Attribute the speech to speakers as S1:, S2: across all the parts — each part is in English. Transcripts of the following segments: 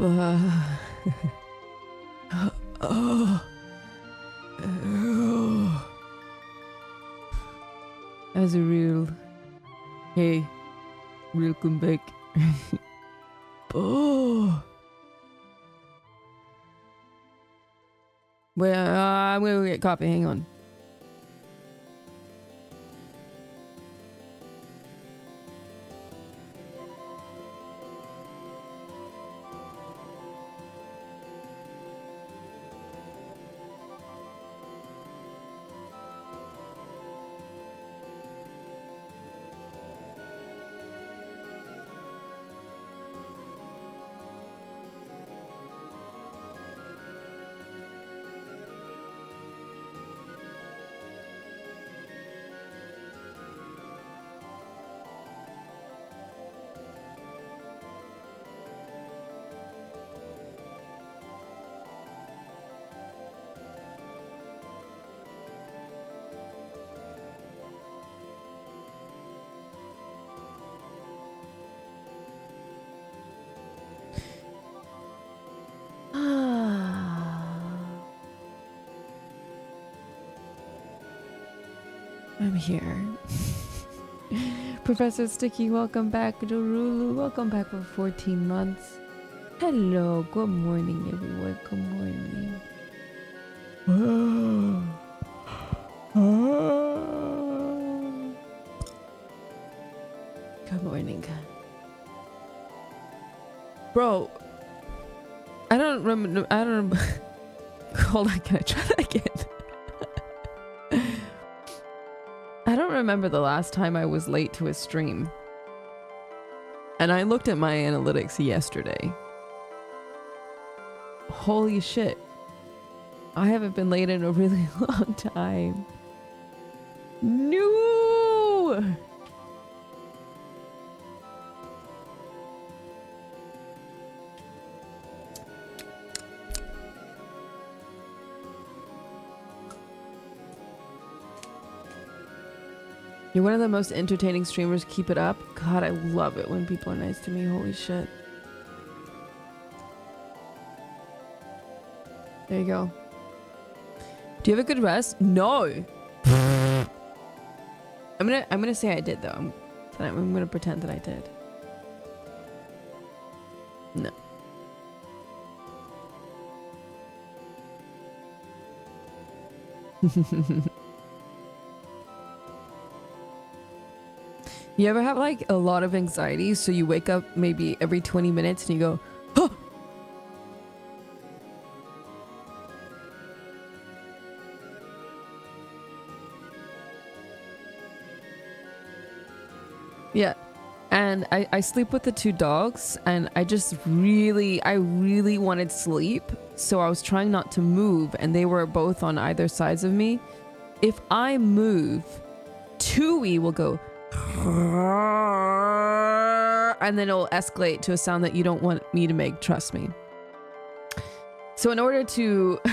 S1: Uh, oh. Oh. As a real. Hey, welcome back. oh. Wait, uh, I'm gonna get coffee. Hang on. I'm here. Professor Sticky, welcome back. Dorulu, welcome back for 14 months. Hello, good morning, everyone. Good morning. Good morning. Bro, I don't remember. I don't remember. Hold on, can I try that again? Remember the last time I was late to a stream. And I looked at my analytics yesterday. Holy shit. I haven't been late in a really long time. No! You're one of the most entertaining streamers. Keep it up. God, I love it when people are nice to me. Holy shit. There you go. Do you have a good rest? No. I'm gonna I'm gonna say I did though. I'm, I'm gonna pretend that I did. No. you ever have like a lot of anxiety? So you wake up maybe every 20 minutes and you go huh! yeah. And I, I sleep with the two dogs and i just really i really wanted sleep. So i was trying not to move and they were both on either sides of me. If i move tui will go and then it'll escalate to a sound that you don't want me to make trust me. So in order to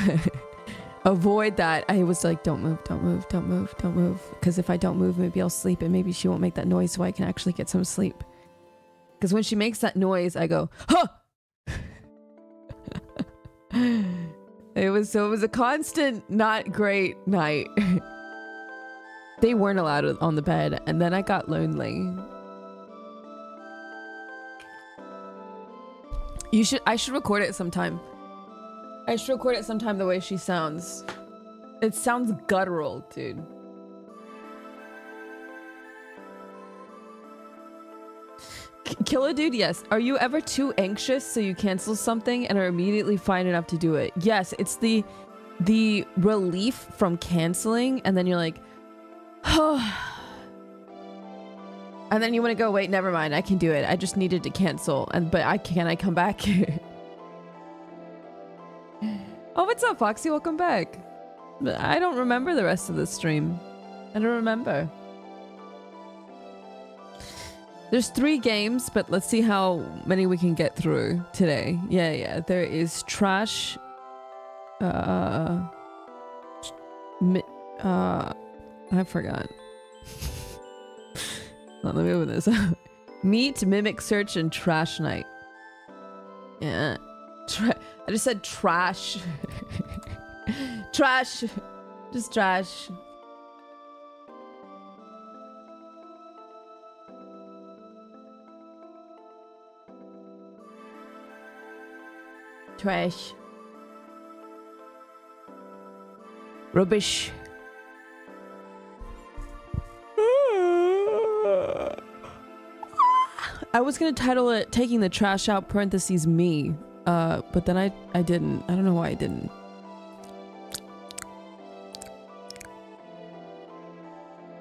S1: avoid that i was like don't move don't move don't move don't move. Because if i don't move maybe i'll sleep and maybe she won't make that noise so i can actually get some sleep. Because when she makes that noise i go huh! It was so it was a constant not great night they weren't allowed on the bed and then i got lonely you should i should record it sometime I should record it sometime the way she sounds. It sounds guttural, dude. Kill a dude, yes. Are you ever too anxious so you cancel something and are immediately fine enough to do it? Yes, it's the the relief from canceling and then you're like. And then you want to go, wait, never mind, I can do it. I just needed to cancel. And but I can I come back? Oh, what's up, Foxy? Welcome back. I don't remember the rest of the stream. I don't remember. There's three games, but let's see how many we can get through today. Yeah, yeah. There is Trash. Uh. Uh. I forgot. let me open this up. Meat, Mimic Search, and Trash Night. Yeah. Tra I just said trash. trash. Just trash. Trash. Rubbish. I was gonna title it Taking the Trash Out parentheses me uh, but then I, I didn't. I don't know why I didn't.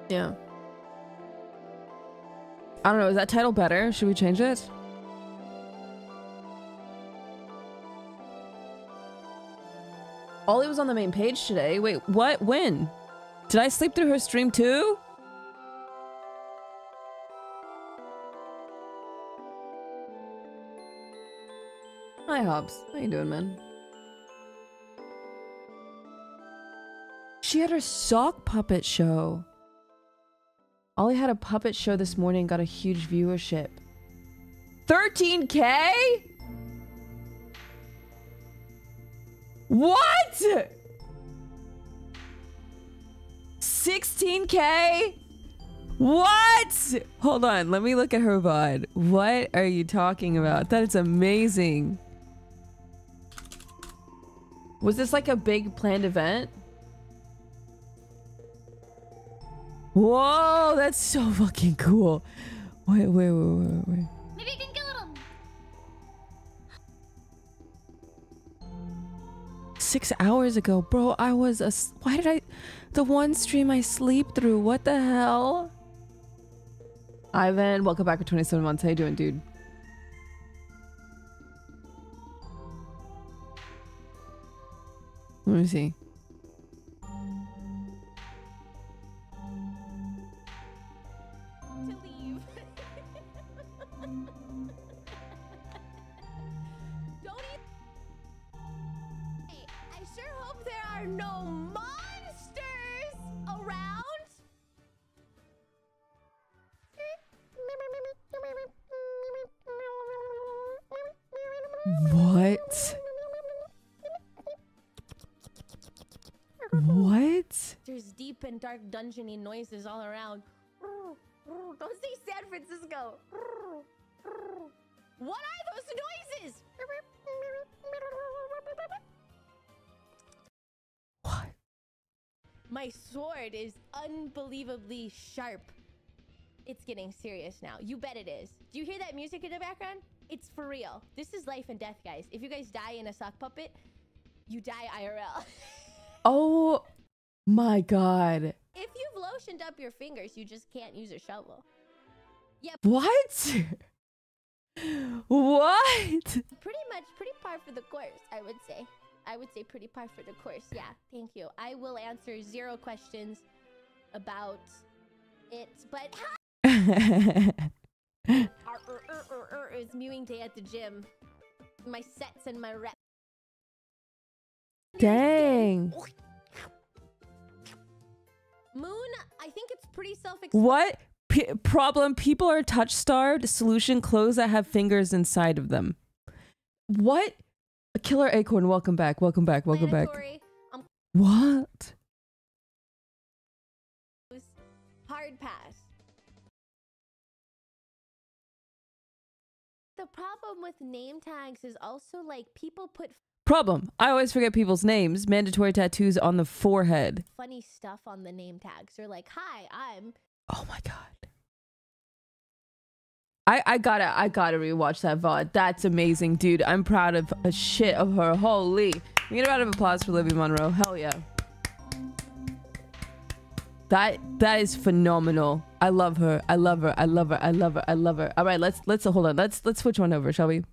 S1: Yeah. I don't know. Is that title better? Should we change it? Ollie was on the main page today. Wait, what? When? Did I sleep through her stream too? Hi, Hobbs. How you doing, man? She had her sock puppet show. Ollie had a puppet show this morning, and got a huge viewership. 13k? What? 16k? What? Hold on, let me look at her VOD. What are you talking about? That is amazing. Was this like a big planned event? Whoa, that's so fucking cool. Wait, wait, wait, wait, wait. Maybe you can kill him. Six hours ago, bro, I was a. Why did I. The one stream I sleep through, what the hell? Ivan, welcome back for 27 months. How you doing, dude? Let me see.
S2: Don't eat Hey, I sure hope there are no monsters around.
S1: What?
S2: Deep and dark dungeony noises all around. Don't stay sad Francisco. What are those noises?
S1: What?
S2: My sword is unbelievably sharp. It's getting serious now. You bet it is. Do you hear that music in the background? It's for real. This is life and death, guys. If you guys die in a sock puppet, you die IRL.
S1: Oh my god.
S2: if you've lotioned up your fingers, you just can't use a shovel. Yep.
S1: What? What?
S2: Pretty much, pretty par for the course, I would say. I would say pretty par for the course. Yeah, thank you. I will answer zero questions about it, but was mewing day at the gym. My sets and my reps.
S1: Dang.
S2: Moon, I think it's pretty self
S1: What? P- problem people are touch starved. Solution clothes that have fingers inside of them. What? A killer acorn, welcome back. Welcome back. Welcome back.
S2: Um,
S1: What?
S2: hard pass. The problem with name tags is also like people put
S1: Problem. I always forget people's names. Mandatory tattoos on the forehead.
S2: funny stuff on the name tags. They're like, "Hi, I'm
S1: Oh my god. I, I gotta I gotta rewatch that VOD. That's amazing, dude. I'm proud of a shit of her. Holy. We get a round of applause for Libby Monroe. Hell yeah. That that is phenomenal. I love her. I love her. I love her. I love her. I love her. All right, let's let's hold on. Let's let's switch one over, shall we?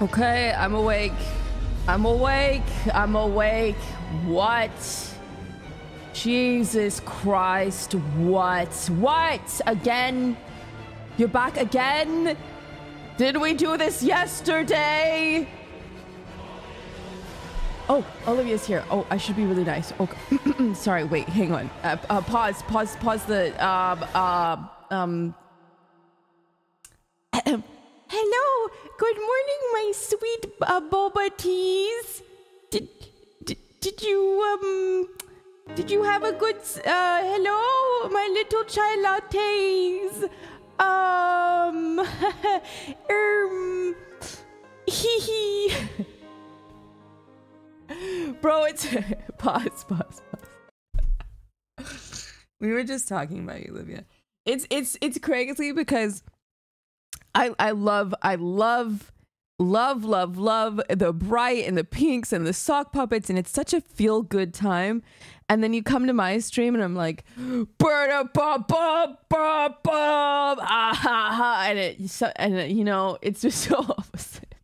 S1: Okay, I'm awake. I'm awake. I'm awake. What? Jesus Christ. What? What? Again? You're back again? Did we do this yesterday? Oh, Olivia's here. Oh, I should be really nice. Okay. Sorry, wait, hang on. Uh, uh, pause, pause, pause the, um, uh, um, Hello, good morning, sweet uh, boba teas. Did, did did you um did you have a good uh hello, my little chai lattes? Um, um, hee hee. Bro, it's pause, pause, pause. we were just talking about you, Olivia. It's it's it's crazy because I I love I love love, love, love the bright and the pinks and the sock puppets, and it's such a feel good time. And then you come to my stream, and I'm like, "Birda ba ba ba ba ah ha ha," and it and it, you know it's just so opposite.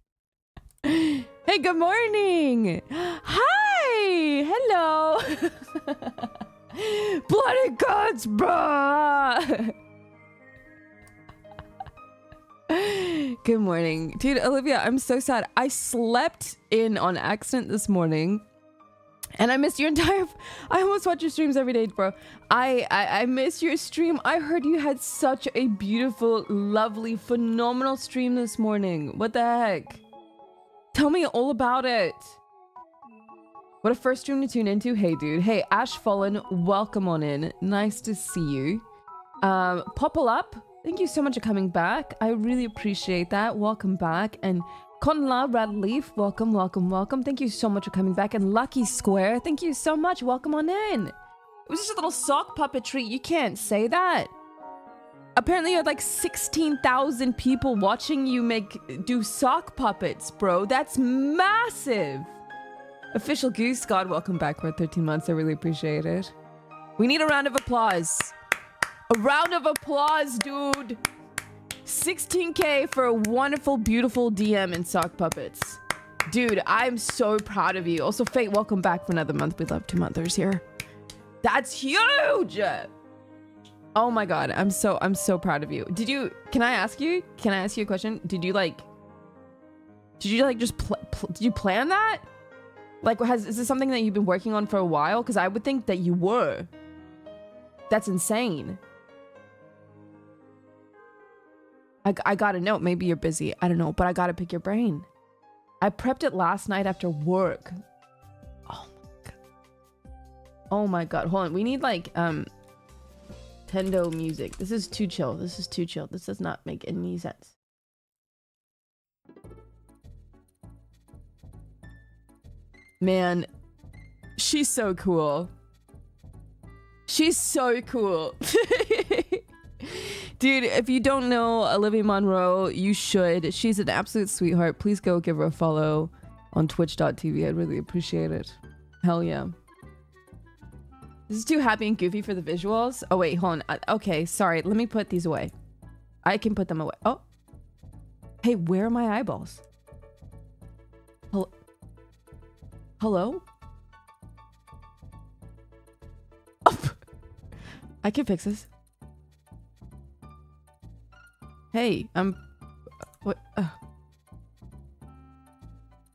S1: Hey, good morning. Hi, hello. Bloody gods, bruh. Good morning. Dude, Olivia, I'm so sad. I slept in on accident this morning. And I missed your entire. I almost watch your streams every day, bro. I, I I missed your stream. I heard you had such a beautiful, lovely, phenomenal stream this morning. What the heck? Tell me all about it. What a first stream to tune into. Hey, dude. Hey, Ash Fallen, welcome on in. Nice to see you. Um, Popple up. Thank you so much for coming back. I really appreciate that. Welcome back. And Conla Radleaf, welcome, welcome, welcome. Thank you so much for coming back. And Lucky Square, thank you so much. Welcome on in. It was just a little sock puppetry. You can't say that. Apparently, you had like 16,000 people watching you make do sock puppets, bro. That's massive. Official Goose God, welcome back for 13 months. I really appreciate it. We need a round of applause. A round of applause, dude. 16k for a wonderful, beautiful DM and sock puppets. Dude, I'm so proud of you. Also, Fate, welcome back for another month. We love two monthers here. That's huge. Oh my god, I'm so I'm so proud of you. Did you? Can I ask you? Can I ask you a question? Did you like? Did you like just pl- pl- did you plan that? Like, has is this something that you've been working on for a while? Because I would think that you were. That's insane. I, I got a note. Maybe you're busy. I don't know, but I gotta pick your brain. I prepped it last night after work. Oh my god. Oh my god. Hold on. We need like um Tendo music. This is too chill. This is too chill. This does not make any sense. Man, she's so cool. She's so cool. Dude, if you don't know Olivia Monroe, you should. She's an absolute sweetheart. Please go give her a follow on twitch.tv. I'd really appreciate it. Hell yeah. This is too happy and goofy for the visuals. Oh, wait, hold on. Uh, okay, sorry. Let me put these away. I can put them away. Oh. Hey, where are my eyeballs? Hello? Hello? Oh. I can fix this. Hey, I'm. What? Uh,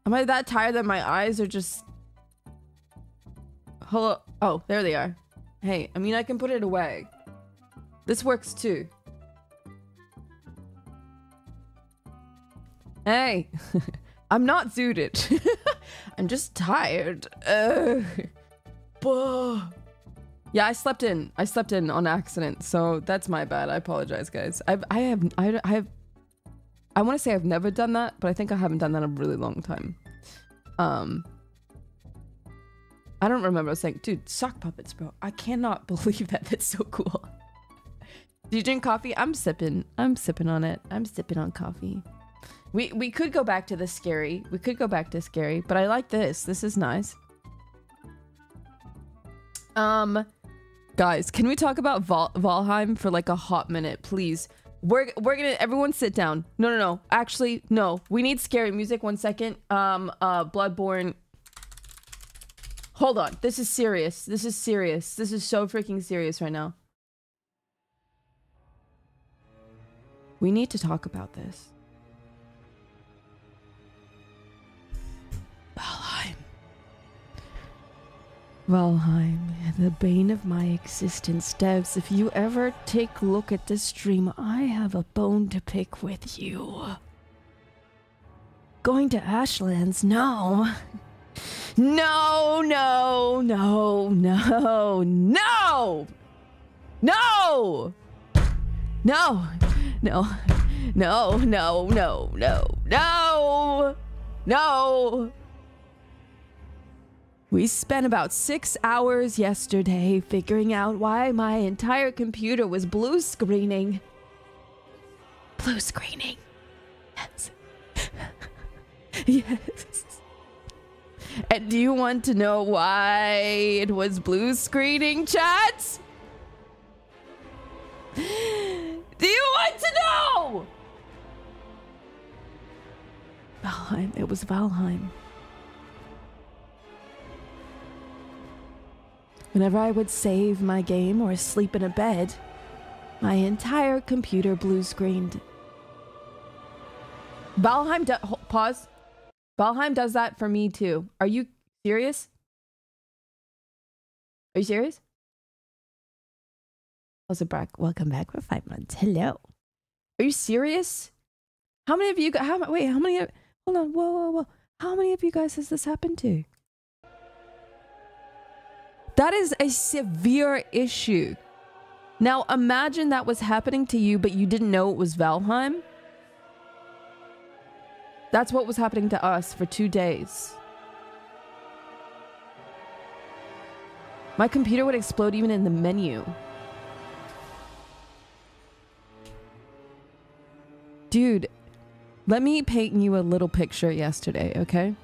S1: am I that tired that my eyes are just. Hello? Oh, there they are. Hey, I mean, I can put it away. This works too. Hey, I'm not zooted. I'm just tired. Ugh. Yeah, I slept in. I slept in on accident, so that's my bad. I apologize, guys. I've, I have, I, I have, I want to say I've never done that, but I think I haven't done that in a really long time. Um, I don't remember I was saying, dude, sock puppets, bro. I cannot believe that. That's so cool. Do you drink coffee? I'm sipping. I'm sipping on it. I'm sipping on coffee. We we could go back to the scary. We could go back to scary, but I like this. This is nice. Um, guys, can we talk about Val- Valheim for like a hot minute, please? We're we're gonna everyone sit down. No, no, no. Actually, no. We need scary music. One second. Um, uh, Bloodborne. Hold on. This is serious. This is serious. This is so freaking serious right now. We need to talk about this. Valheim, the bane of my existence. Devs, if you ever take a look at this stream, I have a bone to pick with you. Going to Ashlands? No. No, no, no, no, no! No! No! No! No, no, no, no, no! No! We spent about six hours yesterday figuring out why my entire computer was blue screening. Blue screening. Yes. yes. And do you want to know why it was blue screening, chat? Do you want to know? Valheim. It was Valheim. Whenever I would save my game or sleep in a bed, my entire computer blue screened. Valheim, do- pause. Valheim does that for me too. Are you serious? Are you serious? Also, Brock, welcome back for five months. Hello. Are you serious? How many of you? gu- How wait? How many? of- Hold on. Whoa, whoa, whoa. How many of you guys has this happened to? That is a severe issue. Now imagine that was happening to you, but you didn't know it was Valheim. That's what was happening to us for two days. My computer would explode even in the menu. Dude, let me paint you a little picture yesterday, okay?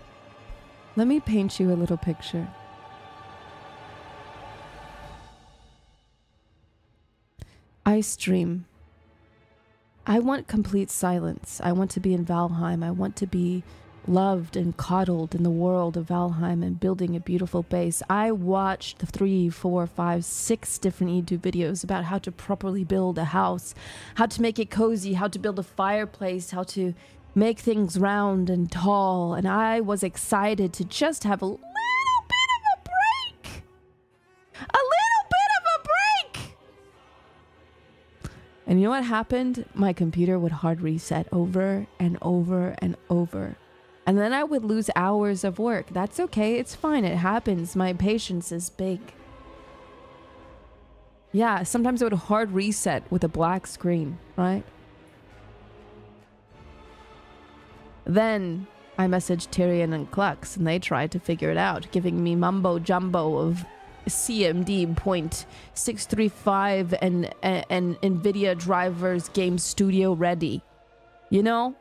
S1: let me paint you a little picture. I stream. I want complete silence. I want to be in Valheim. I want to be loved and coddled in the world of Valheim and building a beautiful base. I watched three, four, five, six different YouTube videos about how to properly build a house, how to make it cozy, how to build a fireplace, how to make things round and tall. And I was excited to just have a little bit of a break. A little bit of a break. And you know what happened? My computer would hard reset over and over and over. And then I would lose hours of work. That's okay. It's fine. It happens. My patience is big. Yeah, sometimes it would hard reset with a black screen, right? Then I messaged Tyrion and Clux, and they tried to figure it out, giving me mumbo jumbo of CMD point six three five and, and and Nvidia drivers game studio ready. You know,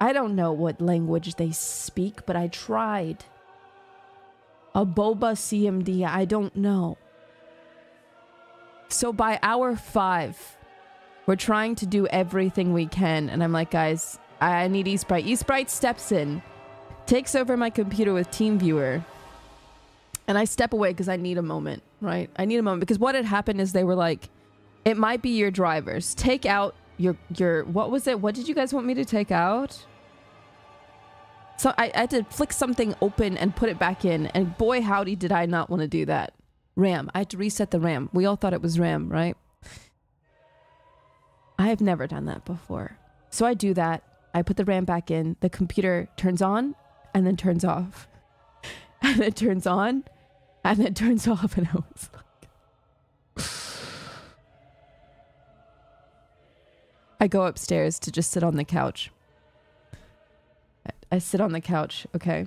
S1: I don't know what language they speak, but I tried. A boba CMD, I don't know. So by hour five, we're trying to do everything we can, and I'm like, guys, I need Eastbright. Eastbright steps in, takes over my computer with TeamViewer, and I step away because I need a moment, right? I need a moment because what had happened is they were like, it might be your drivers. Take out your your what was it? What did you guys want me to take out? So I, I had to flick something open and put it back in, and boy howdy did I not want to do that. RAM. I had to reset the RAM. We all thought it was RAM, right? I have never done that before. So I do that. I put the RAM back in. The computer turns on and then turns off. And then turns on and then turns off. And I was like, I go upstairs to just sit on the couch. I- I sit on the couch, okay?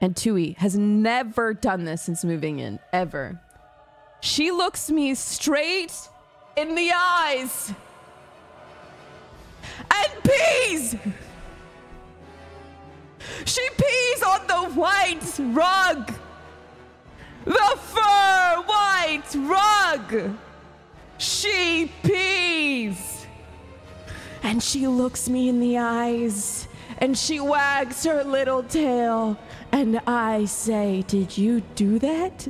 S1: And Tui has never done this since moving in, ever. She looks me straight in the eyes and pees. She pees on the white rug. The fur white rug. She pees. And she looks me in the eyes and she wags her little tail. And I say, Did you do that?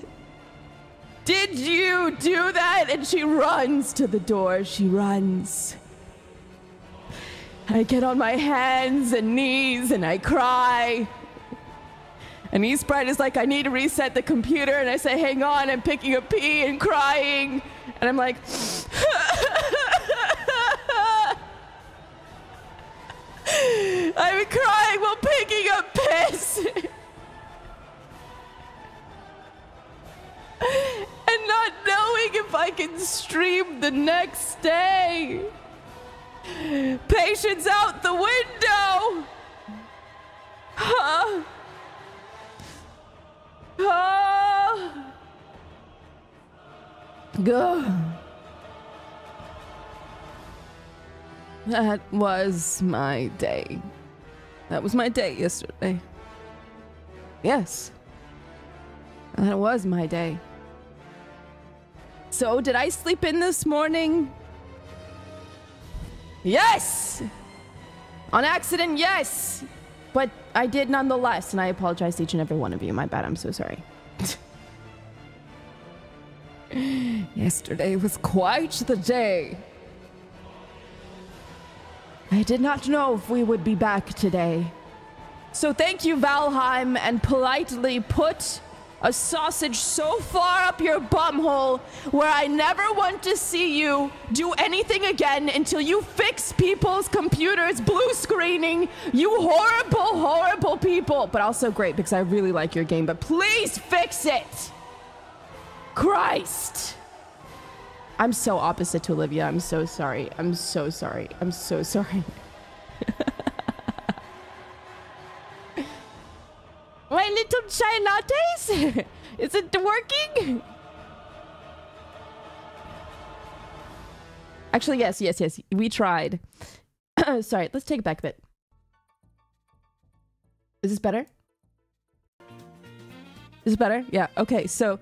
S1: Did you do that? And she runs to the door. She runs. I get on my hands and knees and I cry. And Eastbright is like, I need to reset the computer. And I say, hang on, I'm picking a pee and crying. And I'm like, I'm crying while picking a piss. and not knowing if I can stream the next day. Patience out the window. Huh? Huh? Go. That was my day. That was my day yesterday. Yes. That was my day. So, did I sleep in this morning? Yes! On accident, yes! But I did nonetheless, and I apologize to each and every one of you. My bad, I'm so sorry. Yesterday was quite the day. I did not know if we would be back today. So thank you, Valheim, and politely put a sausage so far up your bumhole where I never want to see you do anything again until you fix people's computers blue screening. You horrible, horrible people. But also great because I really like your game, but please fix it. Christ. I'm so opposite to Olivia. I'm so sorry. I'm so sorry. I'm so sorry. My little chai lattes? Is it working? Actually, yes, yes, yes. We tried. sorry, let's take it back a bit. Is this better? Is this better? Yeah, okay, so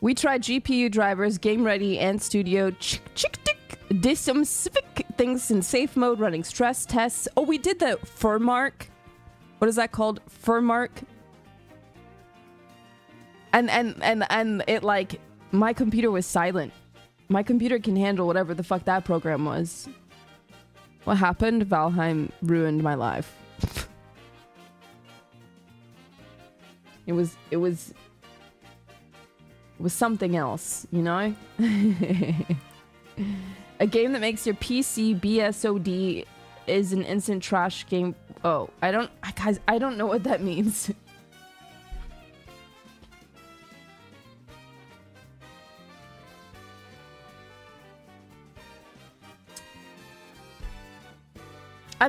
S1: we tried GPU drivers, game ready, and studio. Chick, chick, tick. Did some specific things in safe mode, running stress tests. Oh, we did the Furmark. What is that called? Furmark. And and and and it like my computer was silent. My computer can handle whatever the fuck that program was. What happened? Valheim ruined my life. it was it was it was something else, you know? A game that makes your PC BSOD is an instant trash game. Oh, I don't guys, I don't know what that means.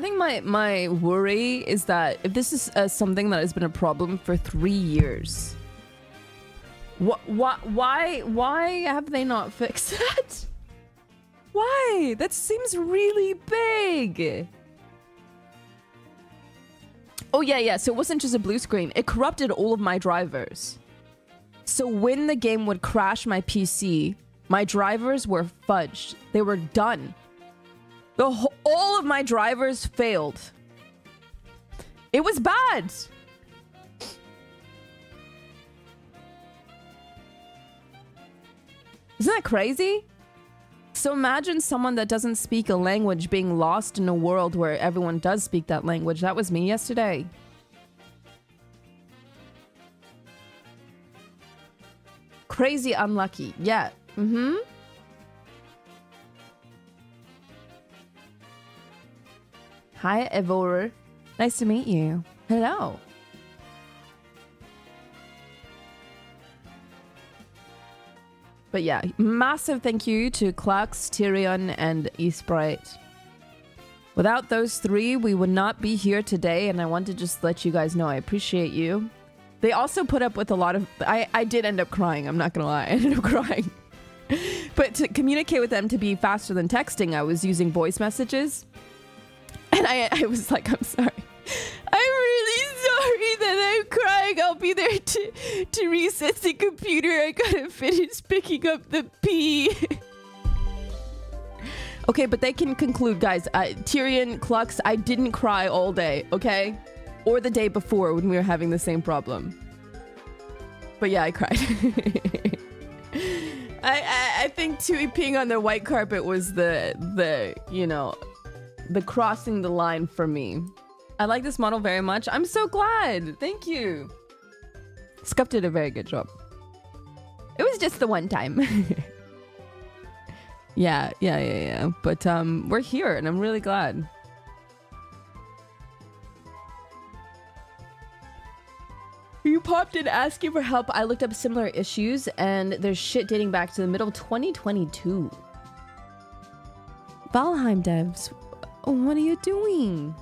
S1: Think my my worry is that if this is uh, something that has been a problem for three years, what why why why have they not fixed that? Why? That seems really big. Oh yeah, yeah. So it wasn't just a blue screen. It corrupted all of my drivers. So when the game would crash my PC, my drivers were fudged. They were done. The whole, all of my drivers failed. It was bad. Isn't that crazy? So imagine someone that doesn't speak a language being lost in a world where everyone does speak that language. That was me yesterday. Crazy unlucky. Yeah. Mm-hmm. Hi, Evor. Nice to meet you. Hello. But yeah, massive thank you to Clarks, Tyrion, and Eastbright. Without those three, we would not be here today, and I want to just let you guys know I appreciate you. They also put up with a lot of... I, I did end up crying, I'm not gonna lie. I ended up crying. but to communicate with them to be faster than texting, I was using voice messages. And I, I was like, I'm sorry. I'm really sorry that I'm crying. I'll be there to, to reset the computer. I gotta finish picking up the pee. okay, but they can conclude, guys. Uh, Tyrion, Clux, I didn't cry all day, okay? Or the day before when we were having the same problem. But yeah, I cried. I, I, I think Tui peeing on the white carpet was the the you know the crossing the line for me. I like this model very much. I'm so glad. Thank you. Scuff did a very good job. It was just the one time. yeah, yeah, yeah, yeah. But um, we're here and I'm really glad. You popped in asking for help. I looked up similar issues and there's shit dating back to the middle of 2022. Valheim devs, what are you doing?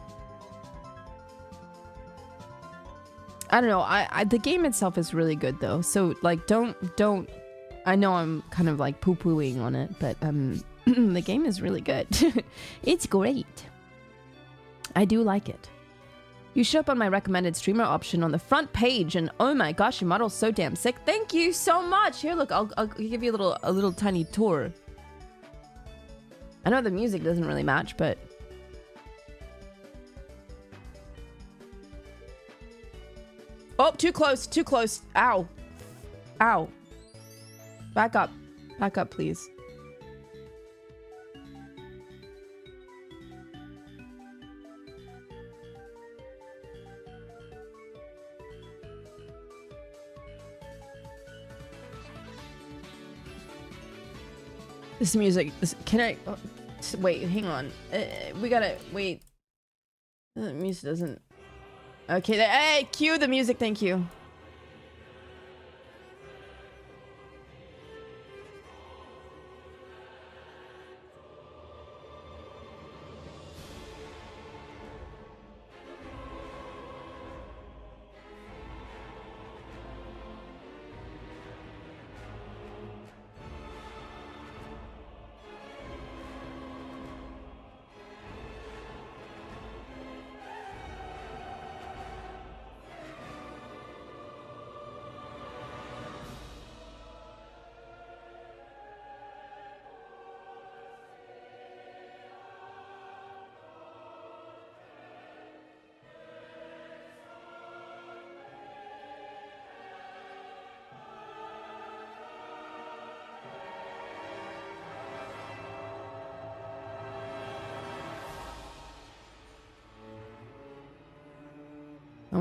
S1: I don't know. I, I the game itself is really good though. So like don't don't I know I'm kind of like poo-pooing on it, but um the game is really good. it's great. I do like it. You show up on my recommended streamer option on the front page, and oh my gosh, your model's so damn sick. Thank you so much. Here, look, I'll, I'll give you a little a little tiny tour. I know the music doesn't really match, but Oh, too close, too close. Ow. Ow. Back up. Back up, please. This music. This, can I? Oh, wait, hang on. Uh, we gotta wait. The music doesn't. Okay, hey, cue the music. Thank you.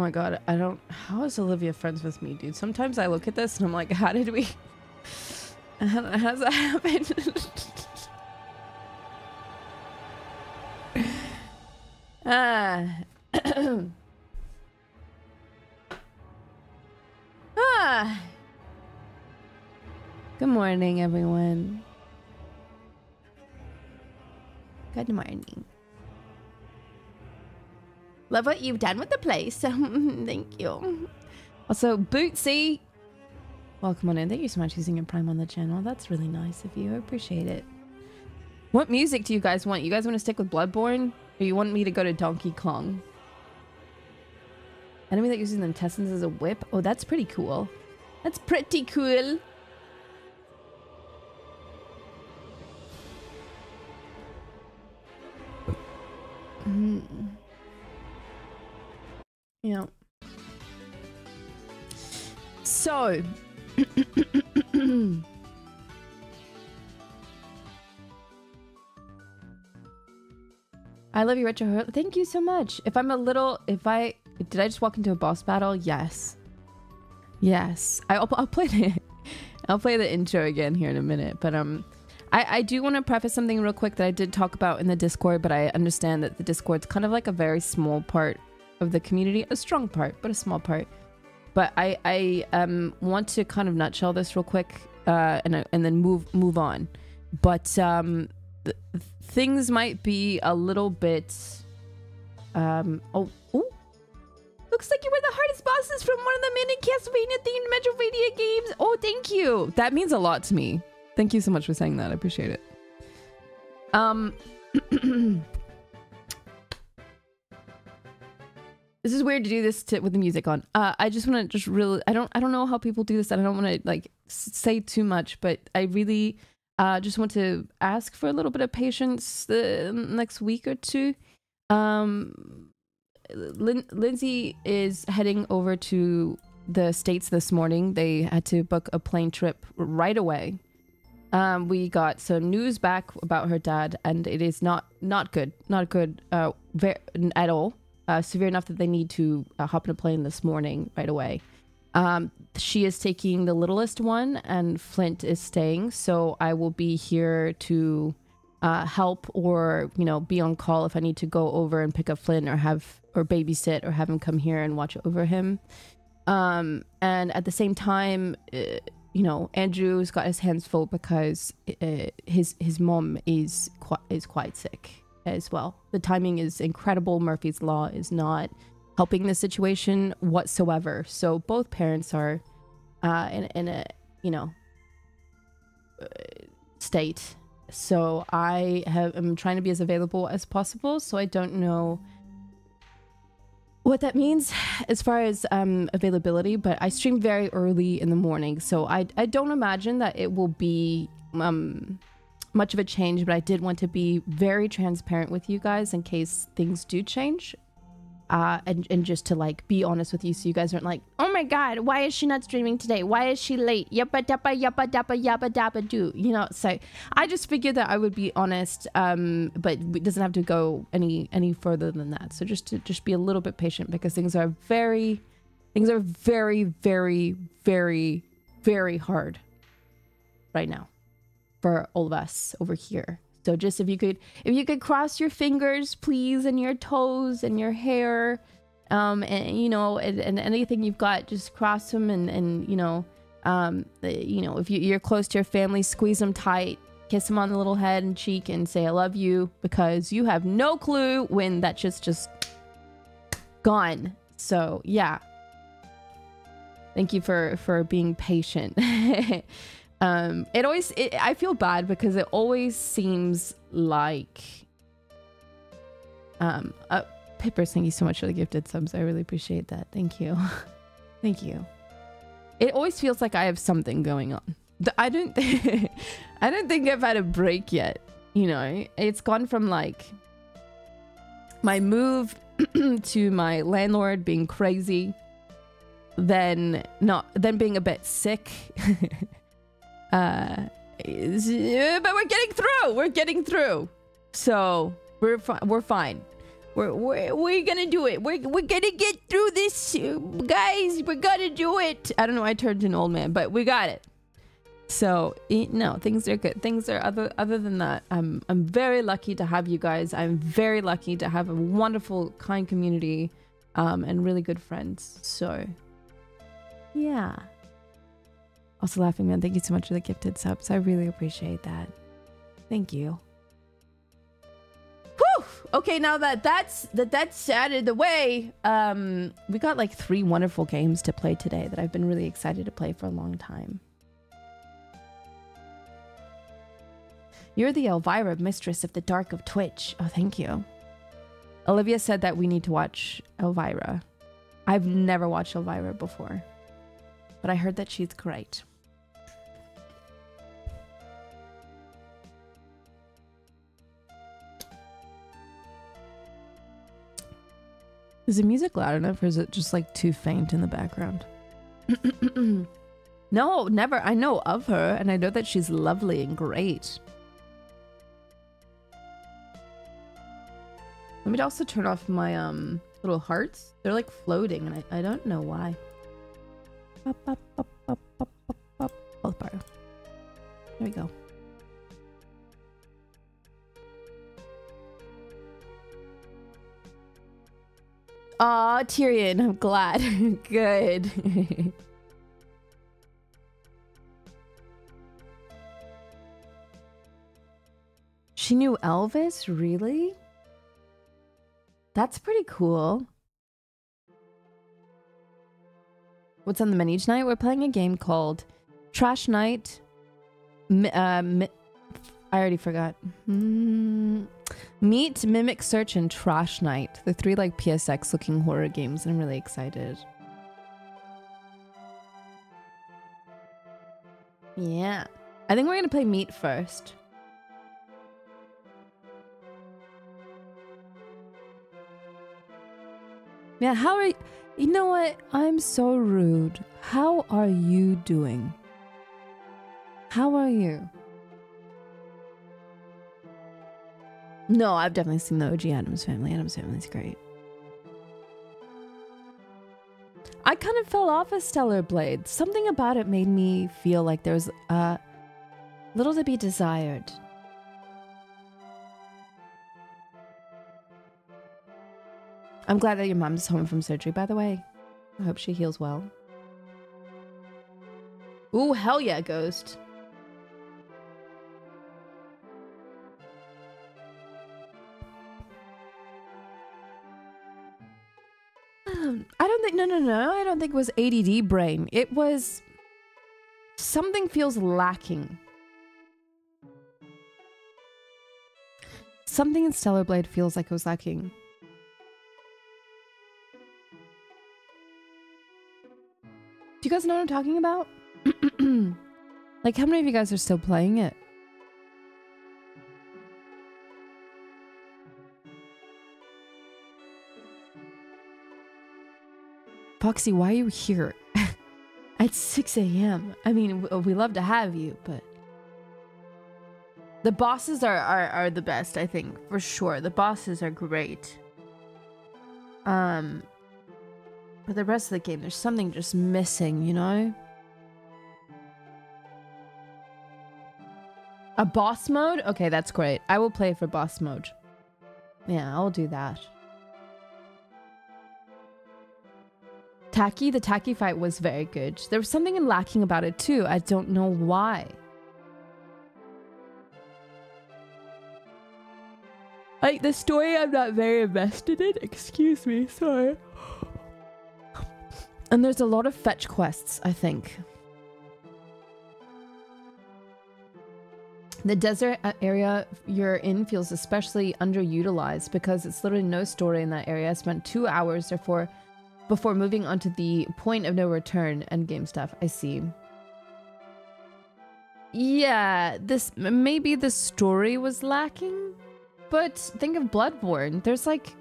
S1: My god, I don't. How is Olivia friends with me, dude? Sometimes I look at this and I'm like, how did we. How, does that happen? ah. ah. Good morning, everyone. Good morning. Love what you've done with the place. Thank you. Also, Bootsy. Welcome on in. Thank you so much for using your Prime on the channel. That's really nice of you. I appreciate it. What music do you guys want? You guys want to stick with Bloodborne? Or you want me to go to Donkey Kong? Enemy that uses intestines as a whip? Oh, that's pretty cool. That's pretty cool. So. I love you, Richard. Thank you so much. If I'm a little, if I, did I just walk into a boss battle? Yes. Yes. I, will I'll play the, I'll play the intro again here in a minute. But um, I, I do want to preface something real quick that I did talk about in the Discord, but I understand that the Discord's kind of like a very small part of the community, a strong part, but a small part. But I, I um, want to kind of nutshell this real quick, uh, and and then move move on. But um, th- things might be a little bit. Um, oh, ooh. Looks like you were the hardest bosses from one of the many Castlevania themed Metroidvania games. Oh, thank you. That means a lot to me. Thank you so much for saying that. I appreciate it. Um. this is weird to do this to, with the music on. Uh, I just want to just really, I don't, I don't know how people do this. And I don't want to like say too much, but I really uh, just want to ask for a little bit of patience the next week or two. Um, Lin- Lindsay is heading over to the States this morning. They had to book a plane trip right away. Um, we got some news back about her dad, and it is not not good, not good uh, at all uh, severe enough that they need to uh, hop in a plane this morning right away. Um, she is taking the littlest one, and Flint is staying. So I will be here to uh, help or you know be on call if I need to go over and pick up Flint or have or babysit or have him come here and watch over him. Um, and at the same time, uh, you know, Andrew's got his hands full because uh, his his mom is quite is quite sick as well. The timing is incredible. Murphy's Law is not helping the situation whatsoever. So both parents are uh, in, in a, you know, uh, state So I have am trying to be as available as possible. So I don't know what that means as far as um, availability, but I stream very early in the morning. So I, I don't imagine that it will be um, much of a change, but I did want to be very transparent with you guys in case things do change uh, and, and just to like be honest with you so you guys aren't like, oh my god, why is she not streaming today? Why is she late? Yappa dappa yappa dappa yappa dappa do. You know, so I just figured that I would be honest, um, but it doesn't have to go any any further than that. So just to just be a little bit patient because things are very things are very, very, very, very hard right now for all of us over here. So just if you could if you could cross your fingers, please, and your toes and your hair, um, and you know, and, and anything you've got, just cross them and and you know, um, you know, if you, you're close to your family, squeeze them tight, kiss them on the little head and cheek, and say I love you because you have no clue when that just just gone. So yeah. Thank you for for being patient. um it always it, i feel bad because it always seems like um uh pippers thank you so much for the gifted subs. I really appreciate that. Thank you. Thank you. It always feels like i have something going on. I don't i don't think i've had a break yet you know? It's gone from like my move to my landlord being crazy then not then being a bit sick uh but we're getting through we're getting through. So we're fi- we're fine. We're, we're we're gonna do it. We're, we're gonna get through this guys. We're gonna do it. I don't know i turned an old man but we got it. So no things are good. Things are other other than that i'm i'm very lucky to have you guys. I'm very lucky to have a wonderful kind community um and really good friends. So yeah also, Laughing Man, thank you so much for the gifted subs. I really appreciate that. Thank you. Whew! Okay, now that that's that that's out of the way, um, we got like three wonderful games to play today that I've been really excited to play for a long time. You're the Elvira, mistress of the dark of Twitch. Oh, thank you. Olivia said that we need to watch Elvira. I've never watched Elvira before, but I heard that she's great. Is the music loud enough or is it just like too faint in the background? no, never. I know of her and I know that she's lovely and great. Let me also turn off my um little hearts. They're like floating and I, I don't know why. Both bar. There we go. Aw, Tyrion, I'm glad. Good. she knew Elvis? Really? That's pretty cool. What's on the menu tonight? We're playing a game called Trash Night. uh, I already forgot. Mm, Meat, Mimic Search, and Trash Night. The three like PSX looking horror games, I'm really excited. Yeah. I think we're gonna play Meat first. Yeah, how are you? You know what? I'm so rude. How are you doing? How are you? No, I've definitely seen the OG Addams Family. Addams Family is great. I kind of fell off of Stellar Blade. Something about it made me feel like there was uh, little to be desired. I'm glad that your mom's home from surgery, by the way. I hope she heals well. Ooh, hell yeah, Ghost. No, no, no, I don't think it was ADD brain. It was something feels lacking. something in Stellar Blade feels like it was lacking. Do you guys know what I'm talking about? like, how many of you guys are still playing it? Foxy, why are you here at 6 a.m.? I mean, we love to have you, but the bosses are, are are the best, I think, for sure. The bosses are great. Um, but the rest of the game, there's something just missing, you know? A boss mode? Okay, that's great. I will play for boss mode. Yeah, I'll do that. Tachy, the Tachy fight was very good. There was something lacking about it too. I don't know why. Like the story I'm not very invested in. Excuse me, sorry. And there's a lot of fetch quests, I think. The desert area you're in feels especially underutilized because it's literally no story in that area. I spent two hours therefore before moving on to the point of no return endgame stuff. I see. Yeah, this maybe the story was lacking, but think of Bloodborne. There's like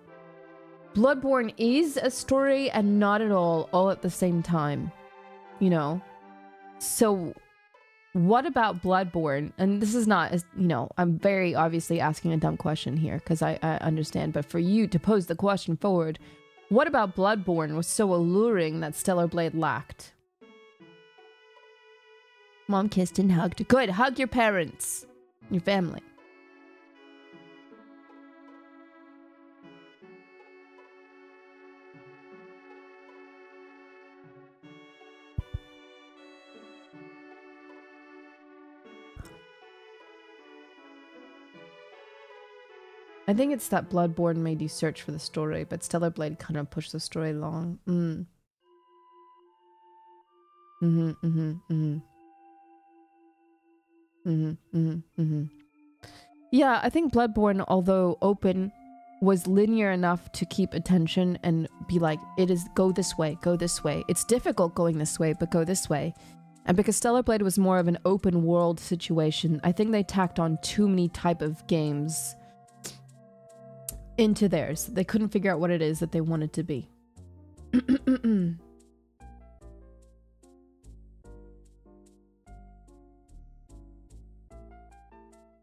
S1: Bloodborne is a story and not at all all at the same time. You know. So what about Bloodborne? And this is not, you know, I'm very obviously asking a dumb question here because I, I understand. But for you to pose the question forward, what about Bloodborne was so alluring that Stellar Blade lacked? Mom kissed and hugged. Good, hug your parents, your family. I think it's that Bloodborne made you search for the story, but Stellar Blade kind of pushed the story along. Mm. Mm-hmm, mm-hmm, mm-hmm. Mm-hmm, mm-hmm, mm-hmm. Yeah, I think Bloodborne, although open, was linear enough to keep attention and be like, it is go this way, go this way. It's difficult going this way, but go this way. And because Stellar Blade was more of an open world situation, I think they tacked on too many type of games into theirs. They couldn't figure out what it is that they wanted to be.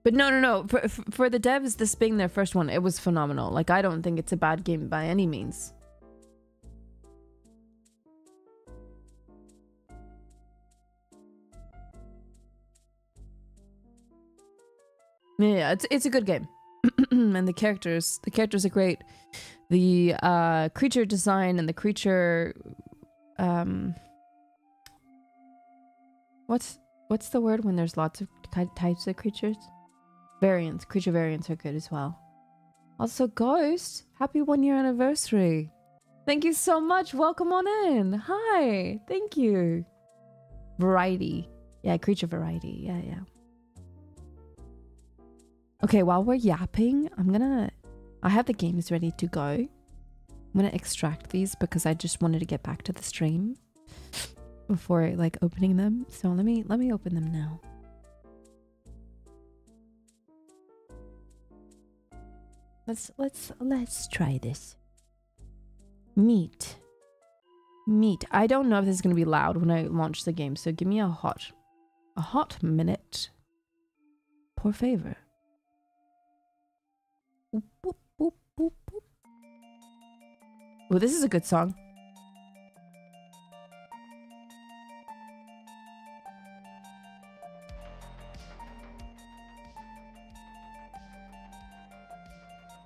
S1: But no, no, no. For, for the devs, this being their first one, it was phenomenal. Like, I don't think it's a bad game by any means. Yeah, it's it's a good game. and the characters the characters are great. The uh creature design and the creature um what's what's the word when there's lots of types of creatures? Variants creature variants are good as well. Also ghost happy one year anniversary. Thank you so much. Welcome on in. Hi. Thank you. Variety. Yeah creature variety. Yeah yeah Okay, while we're yapping, I'm gonna. I have the games ready to go. I'm gonna extract these because I just wanted to get back to the stream before like opening them. So let me let me open them now. Let's let's let's try this. Meat. Meat. I don't know if this is gonna be loud when I launch the game, so give me a hot a hot minute. Por favor. Well, this is a good song.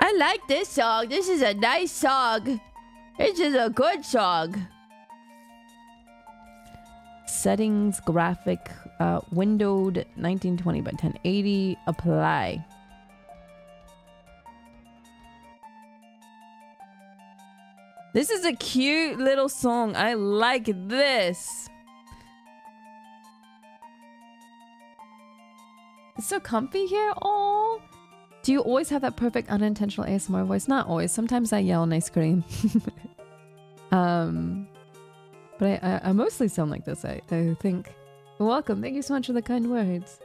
S1: I like this song. This is a nice song. This is a good song. Settings, graphic, uh, windowed 1920 by 1080, apply. This is a cute little song. I like this. It's so comfy here. Oh, Do you always have that perfect unintentional ASMR voice? Not always. Sometimes I yell and I scream. um, but I, I, I mostly sound like this, I, I think. Welcome. Thank you so much for the kind words.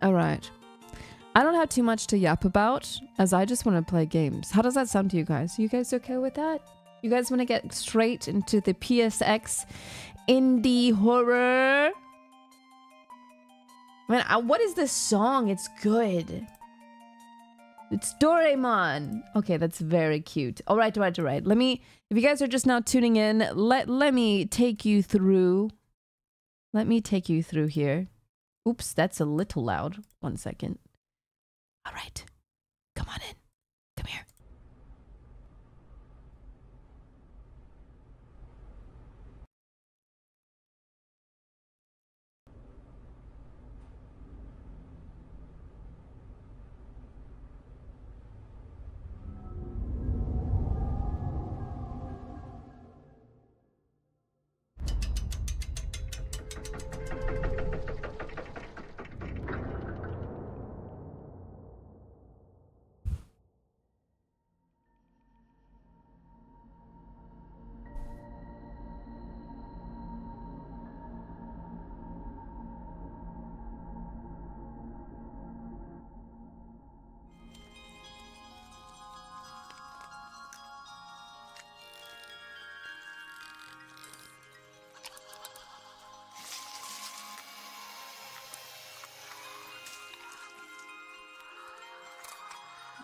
S1: All right. I don't have too much to yap about, as I just want to play games. How does that sound to you guys? You guys okay with that? You guys want to get straight into the PSX indie horror? Man, I, what is this song? It's good. It's Doraemon. Okay, that's very cute. All right, all right, all right. Let me, if you guys are just now tuning in, let, let me take you through. Let me take you through here. Oops, that's a little loud. One second. All right. Come on in.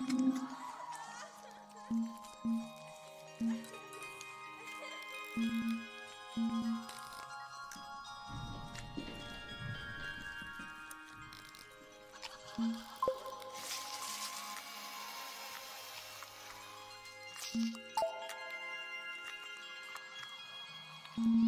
S1: Thank mm -hmm. you.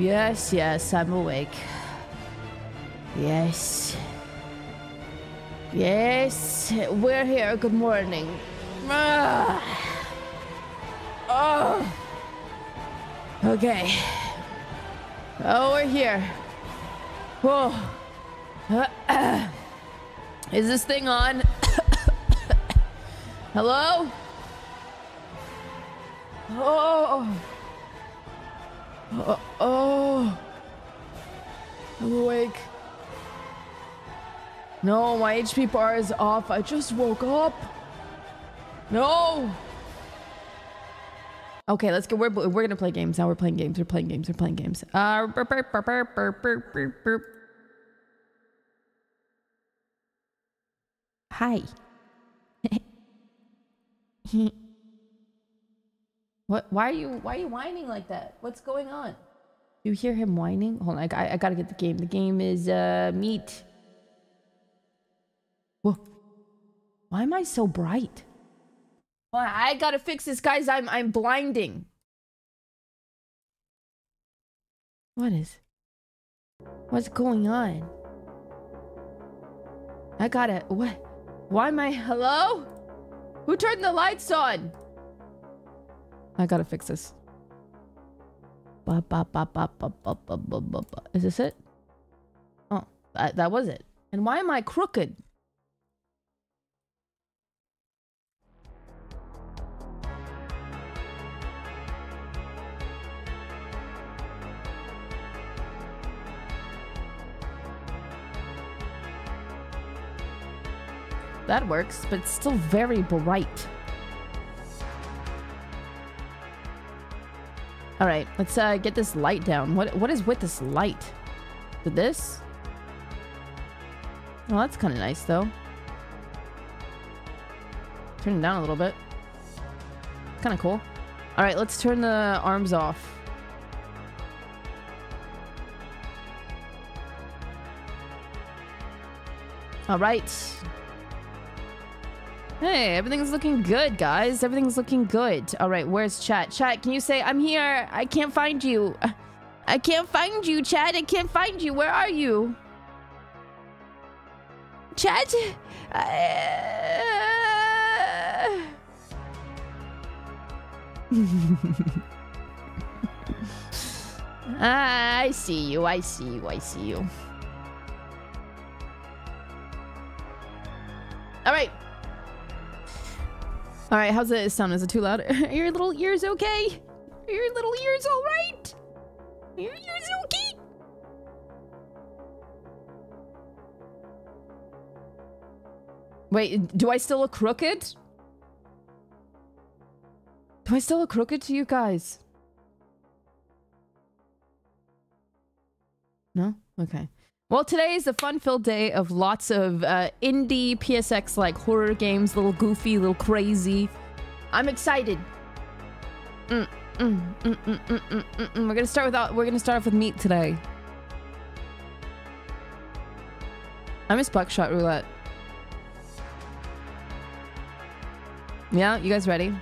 S1: Yes, yes, I'm awake. Yes. Yes, we're here. Good morning. Ah. Oh. Okay. Oh, we're here. Whoa. Is this thing on? Hello? Oh. Oh. No, my HP bar is off. I just woke up. No. Okay, let's go. We're, we're gonna play games now. We're playing games. We're playing games. We're playing games. Uh, burp, burp, burp, burp, burp, burp, burp. Hi. what? Why are you? Why are you whining like that? What's going on? You hear him whining? Hold on. I, I, I gotta get the game. The game is uh meat. Why am I so bright? Well, I gotta fix this, guys. I'm I'm blinding. What is? What's going on? I gotta what? Why am I hello? Who turned the lights on? I gotta fix this. Is this it? Oh, that, that was it. And why am I crooked? That works, but it's still very bright. All right, let's uh, get this light down. What What is with this light? Did this? Oh, that's kind of nice, though. Turn it down a little bit. Kind of cool. All right, let's turn the arms off. All right. Hey, everything's looking good, guys. Everything's looking good. All right, where's chat? Chat, can you say, I'm here. I can't find you. I can't find you, chat. I can't find you. Where are you? Chat? Uh... I see you. I see you. I see you. All right, how's it sound? Is it too loud? Are your little ears okay? Are your little ears all right? Are your ears okay? Wait, do I still look crooked? Do I still look crooked to you guys? No? Okay. Well, today is a fun-filled day of lots of uh, indie PSX-like horror games, little goofy, little crazy. I'm excited. Mm, mm, mm, we're gonna start with we're gonna start off with meat today. I miss buckshot roulette. Yeah, you guys ready?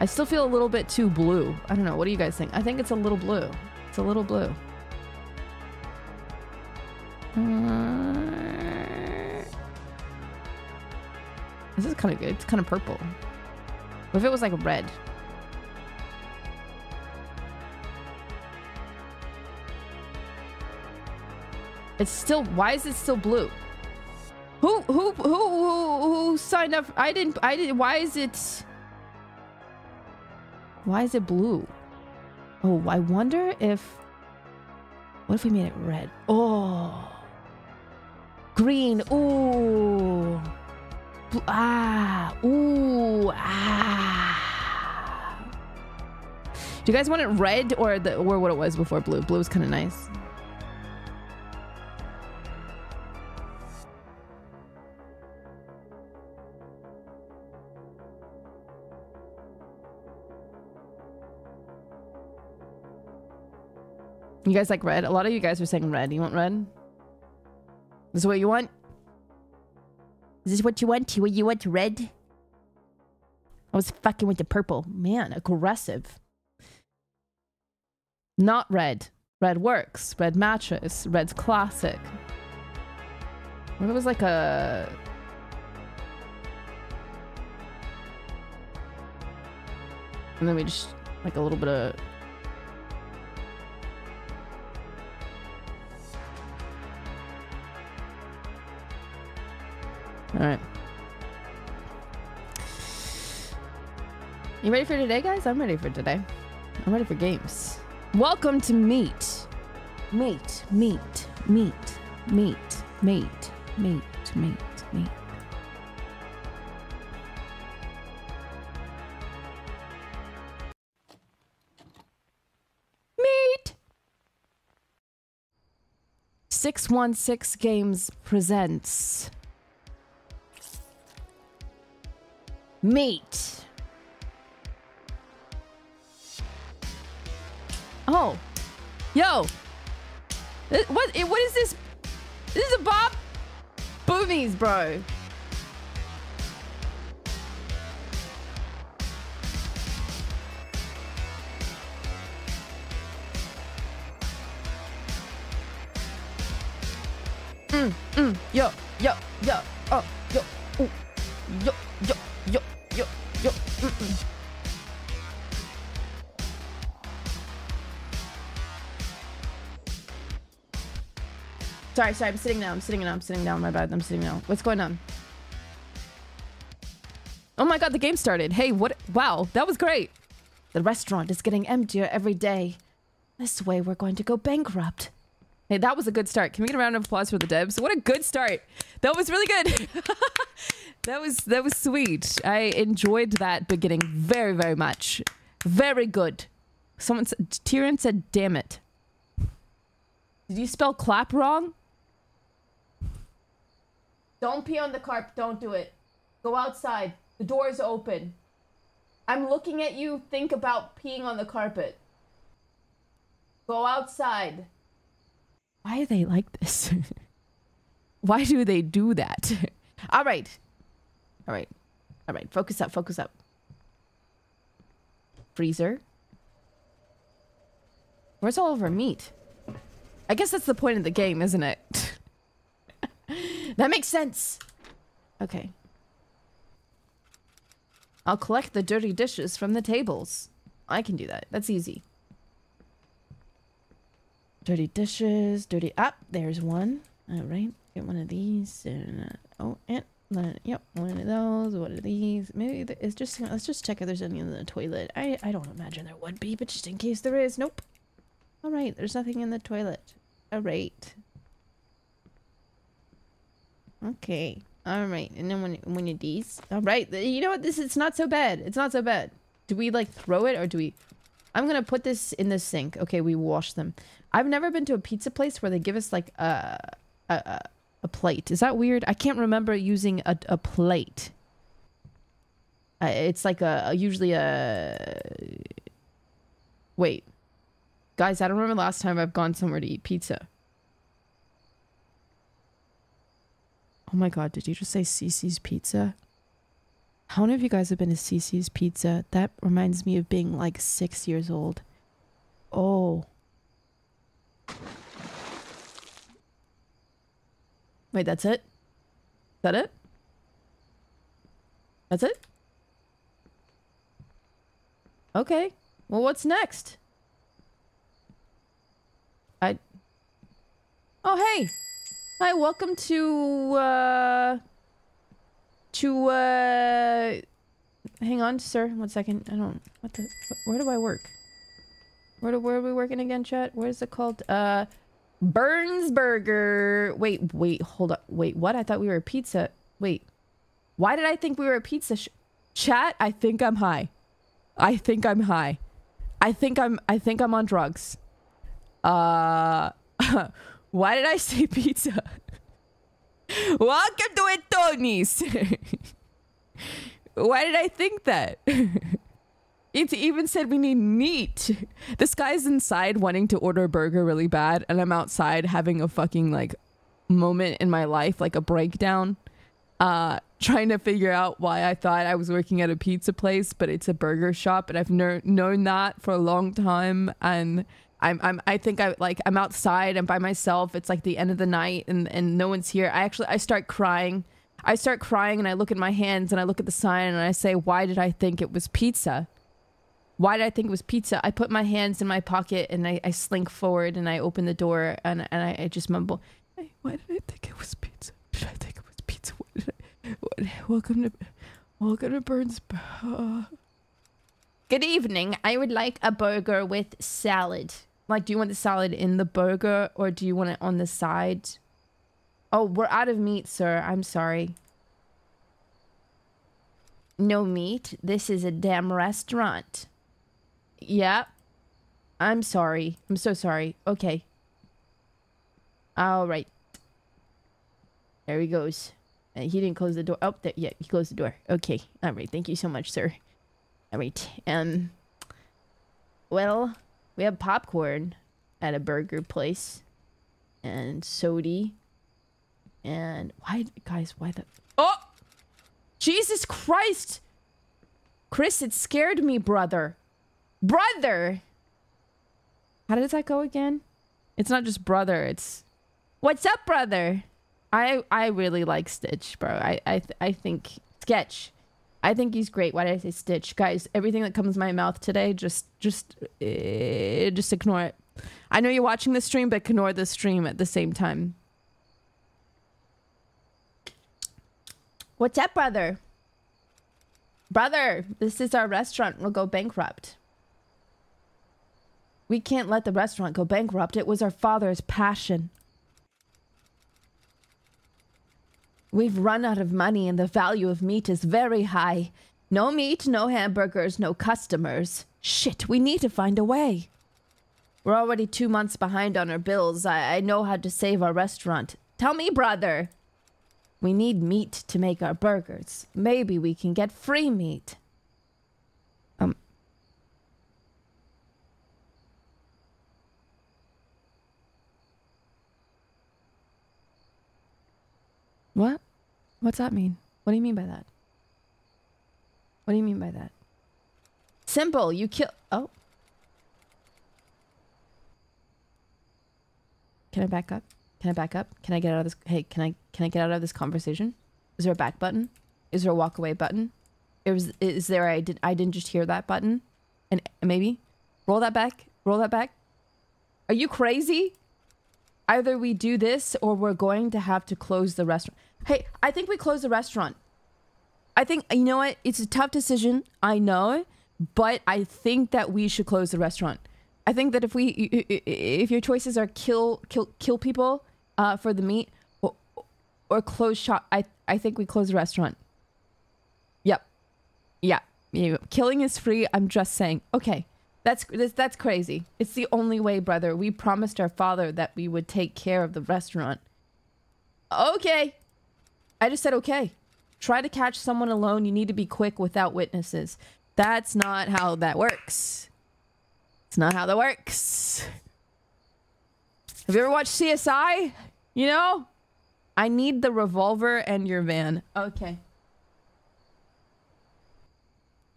S1: I still feel a little bit too blue. I don't know. What do you guys think? I think it's a little blue. It's a little blue. Uh, this is kind of good. It's kind of purple. What if it was like red? It's still. Why is it still blue? Who who who who, who signed up? I didn't. I didn't. Why is it? Why is it blue? Oh, I wonder if. What if we made it red? Oh. Green. Ooh. Ah. Ooh. Ah. Do you guys want it red or the or what it was before blue? Blue was kind of nice. You guys like red? A lot of you guys are saying red. You want red? This is what you want? Is this what you want? What you want red? I was fucking with the purple. Man, aggressive. Not red. Red works. Red matches. Red's classic. What it was like a... And then we just... Like a little bit of All right. You ready for today, guys? I'm ready for today. I'm ready for games. Welcome to Meat. Meat, meat, meat, meat, meat, meat, meat, meat. Meat! 616 Games presents Meat. Oh. Yo. What, what is this? This is a Bob Boomies, bro. Mm, mm, yo, yo, yo, Sorry, sorry. I'm sitting down. I'm sitting down. I'm sitting down. My bad. I'm sitting down. What's going on? Oh my god, the game started. Hey, what? Wow, that was great. The restaurant is getting emptier every day. This way, we're going to go bankrupt. Hey, that was a good start. Can we get a round of applause for the devs? What a good start. That was really good. that was that was sweet. I enjoyed that beginning very, very much. Very good. Someone said, Tyrion said, damn it. Did you spell clap wrong? Don't pee on the carpet. Don't do it. Go outside. The door is open. I'm looking at you. Think about peeing on the carpet. Go outside. Why are they like this? Why do they do that? All right. All right. All right. Focus up. Focus up. Freezer. Where's all of our meat? I guess that's the point of the game, isn't it? that makes sense. Okay. I'll collect the dirty dishes from the tables. I can do that. That's easy. Dirty dishes, dirty... Up, ah, there's one. All right, get one of these. And, uh, oh, and one, yep, one of those. One of these. Maybe it's just. Let's just check if there's any in the toilet. I I don't imagine there would be, but just in case there is, nope. All right, there's nothing in the toilet. All right. Okay. All right, and then when when of these. All right, you know what? This it's not so bad. It's not so bad. Do we like throw it or do we? I'm gonna put this in the sink. Okay, we wash them. I've never been to a pizza place where they give us like a a, a plate. Is that weird? I can't remember using a, a plate. Uh, it's like a, usually a wait, guys. I don't remember last time I've gone somewhere to eat pizza. Oh my god, did you just say Cici's Pizza? How many of you guys have been to Cici's Pizza? That reminds me of being like six years old. Oh. Wait, that's it? Is that it? That's it? Okay. Well, what's next? I... Oh, hey! Hi, welcome to, uh... To, uh... Hang on, sir. One second. I don't... What the... Where do I work? Where, do, where are we working again, chat? What is it called? Uh... Burns Burger. Wait, wait, hold up. Wait, what? I thought we were a pizza. Wait. Why did I think we were a pizza Chat, I think I'm high. I think I'm high. I think I'm I think I'm on drugs. Uh why did I say pizza? Welcome to it, Tony's. why did I think that? It even said we need meat. This guy's inside wanting to order a burger really bad, and I'm outside having a fucking like moment in my life, like a breakdown, uh, trying to figure out why I thought I was working at a pizza place, but it's a burger shop, and I've known that for a long time, and. I'm, I'm, I think I like, I'm outside, I'm by myself. It's like the end of the night and, and no one's here. I actually, I start crying. I start crying and I look at my hands and I look at the sign and I say, why did I think it was pizza? why did I think it was pizza? I put my hands in my pocket and I, I slink forward and I open the door and, and I, I just mumble, hey, why did I think it was pizza? Did I think it was pizza? I, what, welcome to, welcome to Burns. Good evening. I would like a burger with salad. Like, do you want the salad in the burger or do you want it on the side? Oh, we're out of meat, sir. I'm sorry. No meat. This is a damn restaurant. Yeah. I'm sorry. I'm so sorry. Okay. All right. There he goes. Uh, he didn't close the door. Oh, there, yeah, he closed the door. Okay. All right. Thank you so much, sir. All right. Um. Well, we have popcorn at a burger place, and sody, and why, guys? Why the? Oh, Jesus Christ, Chris! It scared me, brother. Brother! How does that go again? It's not just brother, it's... What's up, brother? I I really like Stitch, bro. I I, th I think... Sketch. I think he's great. Why did I say Stitch? Guys, everything that comes my mouth today, just... Just... Uh, just ignore it. I know you're watching the stream, but ignore the stream at the same time. What's up, brother? Brother, this is our restaurant. We'll go bankrupt. We can't let the restaurant go bankrupt. It was our father's passion. We've run out of money and the value of meat is very high. No meat, no hamburgers, no customers. Shit, we need to find a way. We're already two months behind on our bills. I, I know how to save our restaurant. Tell me, brother. We need meat to make our burgers. Maybe we can get free meat. What? What's that mean? What do you mean by that? What do you mean by that? Simple. You kill. Oh. Can I back up? Can I back up? Can I get out of this? Hey, can I can I get out of this conversation? Is there a back button? Is there a walk away button? Is is there I did I didn't just hear that button? And maybe roll that back. Roll that back. Are you crazy? Either we do this or we're going to have to close the restaurant. Hey, I think we close the restaurant. I think you know what? It's a tough decision. I know, but I think that we should close the restaurant. I think that if we if your choices are kill kill kill people uh, for the meat or, or close shop, I I think we close the restaurant. Yep. Yeah. Killing is free. I'm just saying. Okay. That's that's crazy. It's the only way, brother. We promised our father that we would take care of the restaurant. Okay. I just said okay. Try to catch someone alone. You need to be quick without witnesses. That's not how that works. It's not how that works. Have you ever watched CSI? You know? I need the revolver and your van. Okay.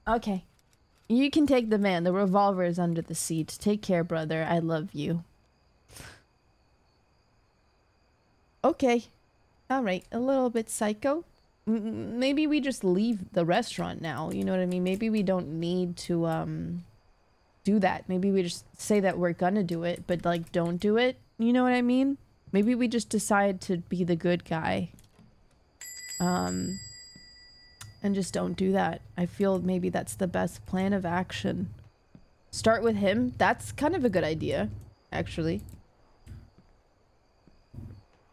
S1: Okay. You can take the van. The revolver is under the seat. Take care, brother. I love you. Okay. Alright. A little bit psycho. M maybe we just leave the restaurant now. You know what I mean? Maybe we don't need to, um... Do that. Maybe we just say that we're gonna do it, but, like, don't do it. You know what I mean? Maybe we just decide to be the good guy. Um and just don't do that. I feel maybe that's the best plan of action. Start with him. That's kind of a good idea, actually.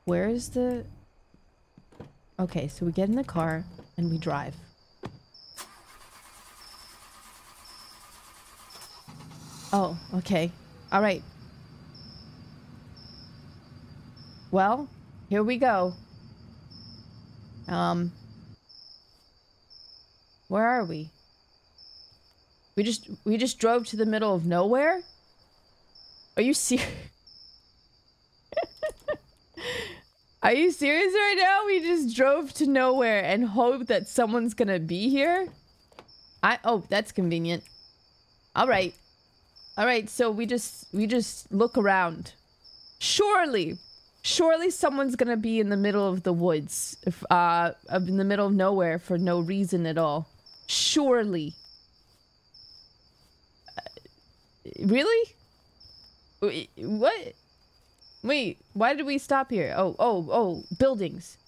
S1: Where is the... Okay, so we get in the car and we drive. Oh, okay. All right. Well, here we go. Um, where are we? We just we just drove to the middle of nowhere? Are you serious? Are you serious right now? We just drove to nowhere and hope that someone's gonna be here? I oh, that's convenient. Alright. Alright, so we just we just look around. Surely surely someone's gonna be in the middle of the woods if uh in the middle of nowhere for no reason at all Surely. Uh, really? Wait, what? Wait, why did we stop here? Oh, oh, oh, buildings.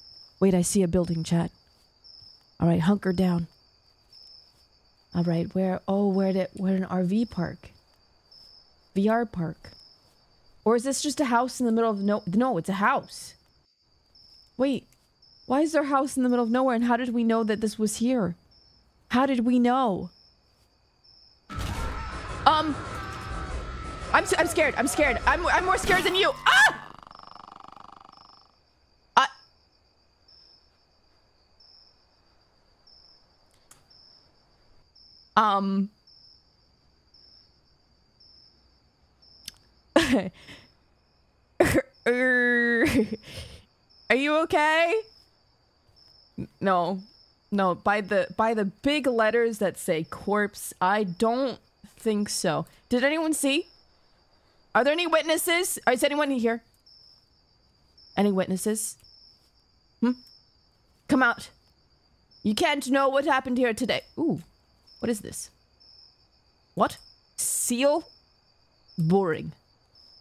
S1: Wait, I see a building, chat. All right, hunker down. All right, where? Oh, where did? Where an RV park? VR park. Or is this just a house in the middle of no? No, it's a house. Wait, why is there a house in the middle of nowhere? And how did we know that this was here? How did we know? Um, I'm I'm scared. I'm scared. I'm I'm more scared than you. Ah! Um. Are you okay? No. No, by the by the big letters that say corpse, I don't think so. Did anyone see? Are there any witnesses? Is anyone here? Any witnesses? Hmm? Come out. You can't know what happened here today. Ooh. What is this? What? Seal? Boring.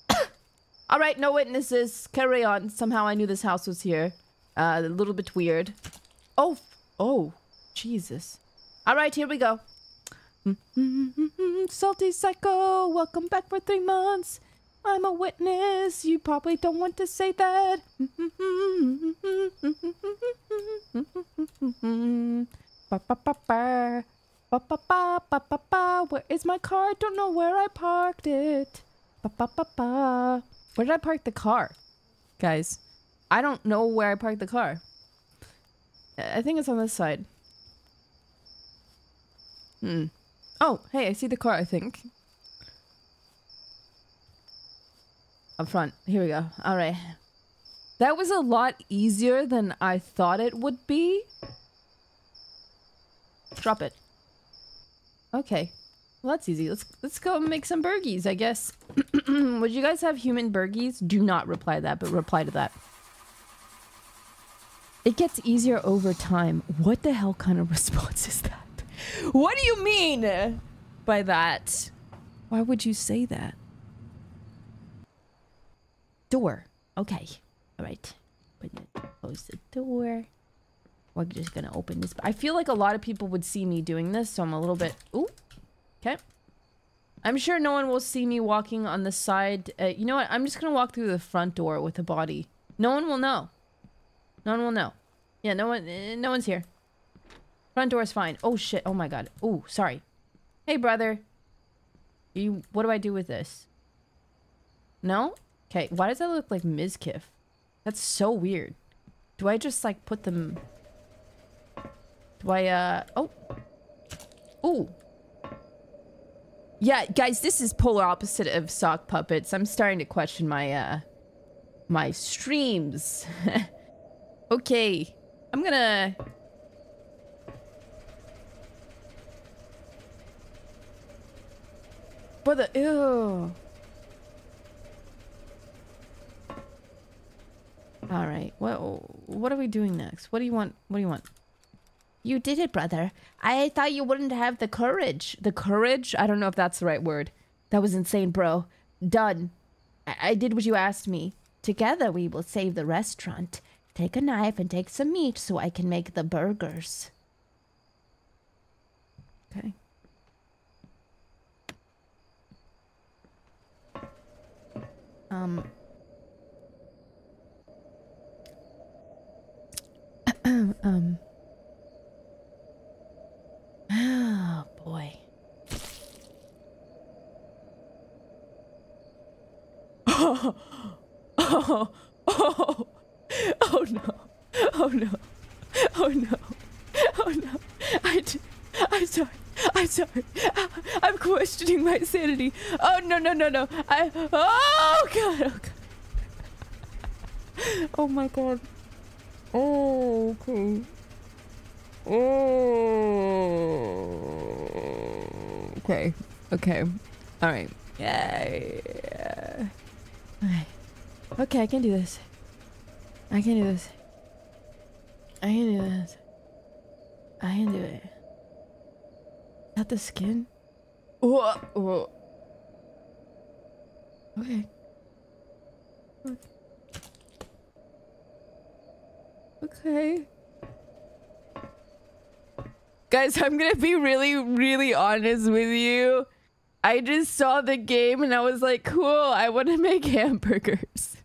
S1: All right, no witnesses. Carry on. Somehow I knew this house was here. Uh, a little bit weird. Oh, Oh, Jesus. All right, here we go. Mm-hmm, salty Psycho, welcome back for three months. I'm a witness. You probably don't want to say that. Where is my car. I don't know where I parked it. Where did I park the car? Guys, I don't know where I parked the car. I think it's on this side. Hmm. Oh, hey, I see the car, I think. Up front. Here we go. All right. That was a lot easier than I thought it would be. Drop it. Okay. Well, that's easy. Let's let's go make some burgies, I guess. would you guys have human burgies? Do not reply to that, but reply to that. It gets easier over time. What the hell kind of response is that? What do you mean by that? Why would you say that? Door. Okay. All right. Close the door. We're just gonna open this. I feel like a lot of people would see me doing this, so I'm a little bit. Ooh. Okay. I'm sure no one will see me walking on the side. Uh, you know what? I'm just gonna walk through the front door with a body. No one will know. No one will know. Yeah, no one. Uh, no one's here. Front door's fine. Oh shit. Oh my god. Oh, sorry. Hey, brother. You. What do I do with this? No. Okay. Why does that look like Mizkif? That's so weird. Do I just like put them? Do I? Uh. Oh. Ooh. Yeah, guys, this is polar opposite of sock puppets. I'm starting to question my uh my streams. okay. I'm gonna Brother, ew. All right. What what are we doing next? What do you want? What do you want? You did it, brother. I thought you wouldn't have the courage. The courage? I don't know if that's the right word. That was insane, bro. Done. I, I did what you asked me. Together we will save the restaurant. Take a knife and take some meat so I can make the burgers. Okay. Um. um. Oh boy. Oh, oh, oh, oh no, oh no, oh no, oh no. I, I'm sorry. I'm sorry. I'm questioning my sanity. Oh no no no no. I oh god. Oh, god. oh my god. Oh okay. Oh. Okay. Okay. All right. Yeah. Okay. Okay, I can do this. I can do this. I can do this. I can do it that the skin? Oh, oh. Okay. Okay. Guys, I'm gonna be really, really honest with you. I just saw the game and I was like, cool, I want to make hamburgers.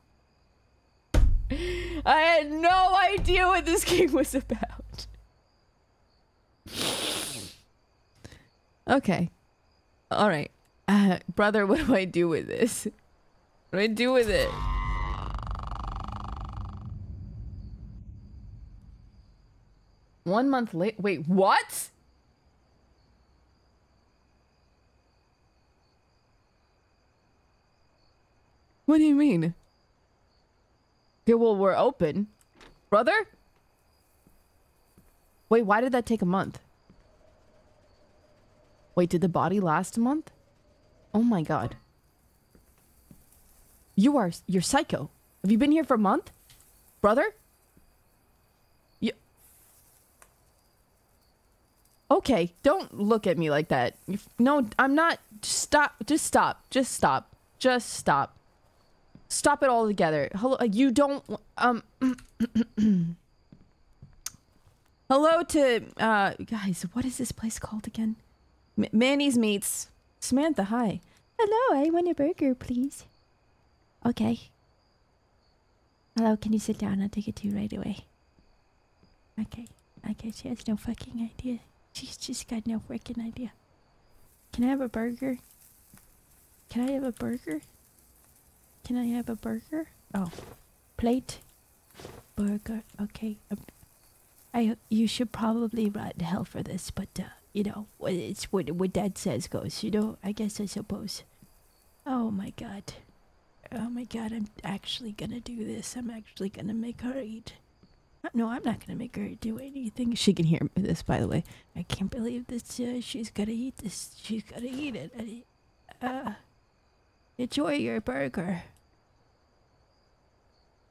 S1: I had no idea what this game was about. Okay. All right. Uh, brother, what do I do with this? What do I do with it? One month late. Wait, what? What do you mean? Okay, well, we're open. Brother? Wait, why did that take a month? Wait, did the body last a month? Oh my god. You are you're psycho. Have you been here for a month? Brother? You Okay, don't look at me like that. No, I'm not stop just stop. Just stop. Just stop. Stop it all together. Hello, you don't um Hello to uh guys, what is this place called again? M Manny's Meats. Samantha, hi.
S3: Hello, I want a burger, please. Okay. Hello, can you sit down? I'll take it to you right away. Okay. Okay, she has no fucking idea. She's just got no freaking idea. Can I have a burger? Can I have a burger? Can I have a burger? Oh, plate, burger. Okay. Um, I you should probably rot in hell for this, but uh, you know what it's what what Dad says goes. You know, I guess I suppose. Oh my God. Oh my God! I'm actually gonna do this. I'm actually gonna make her eat. Uh, No, I'm not gonna make her do anything. She can hear this, by the way. I can't believe this. Uh, she's gonna eat this. She's gonna eat it. Uh, enjoy your burger.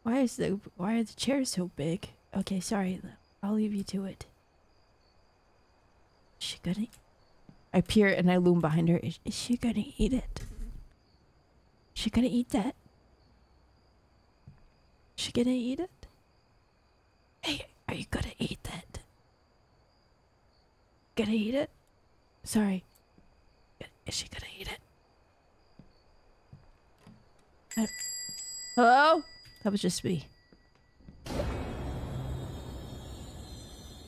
S3: Why is the why are the chairs so big? Okay, sorry. I'll leave you to it. Is she gonna? I peer and I loom behind her. Is, is she gonna eat it? She gonna eat that? She gonna eat it? Hey, are you gonna eat that? Gonna eat it? Sorry. Is she gonna eat it? Uh, hello? That was just me.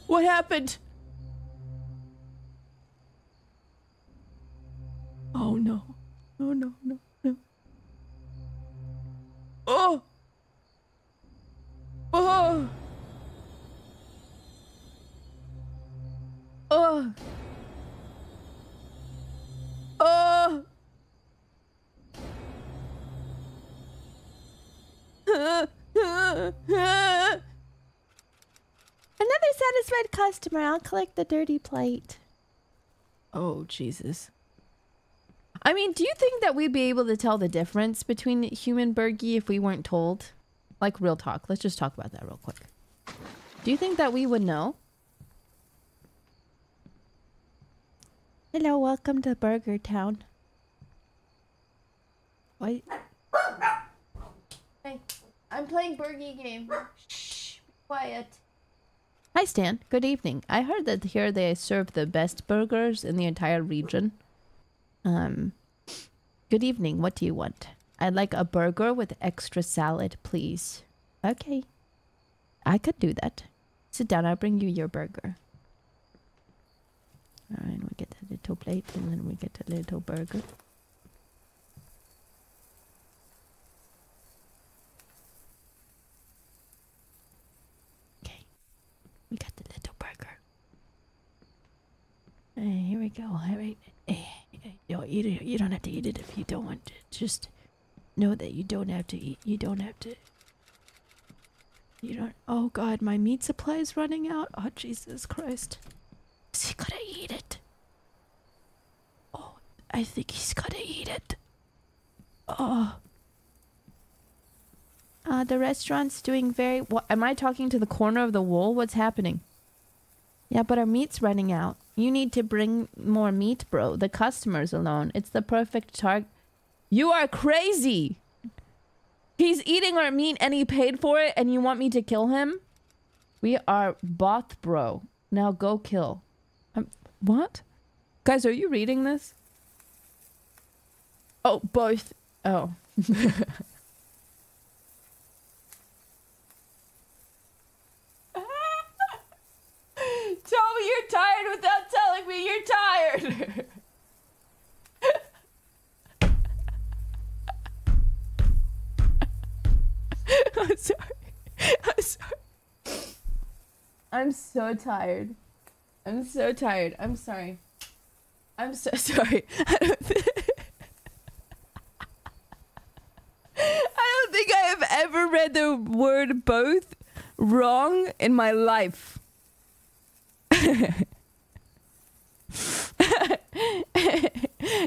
S3: What happened? Oh no. Oh no, no, no. Oh! Oh! Oh! Oh!
S4: Another satisfied customer. I'll collect the dirty plate.
S1: Oh, Jesus. I mean, do you think that we'd be able to tell the difference between human Bergie if we weren't told? Like, real talk. Let's just talk about that real quick. Do you think that we would know?
S4: Hello, welcome to Burger Town.
S1: Why? Hey, I'm playing Bergie game. Shh, quiet. Hi, Stan. Good evening. I heard that here they serve the best burgers in the entire region. Um, good evening. What do you want? I'd like a burger with extra salad, please. Okay. I could do that. Sit down. I'll bring you your burger. All right, we get a little plate and then we get a little burger. We got the little burger. Hey, here we go. All right. You don't eat it. You don't have to eat it if you don't want to. Just know that you don't have to eat. You don't have to. You don't. Oh God, my meat supply is running out. Oh Jesus Christ. Is he gonna eat it? Oh, I think he's gonna eat it. Oh. Uh, the restaurant's doing very. What am I talking to the corner of the wall? What's happening? Yeah, but our meat's running out. You need to bring more meat, bro. The customers alone. It's the perfect target. You are crazy. He's eating our meat and he paid for it, and you want me to kill him? We are both, bro. Now go kill. Um, what? Guys, are you reading this? Oh, both. Oh. Tell me you're tired without telling me you're tired. I'm sorry. I'm sorry. I'm so tired. I'm so tired. I'm sorry. I'm so sorry. I don't, th- I don't think I have ever read the word both wrong in my life.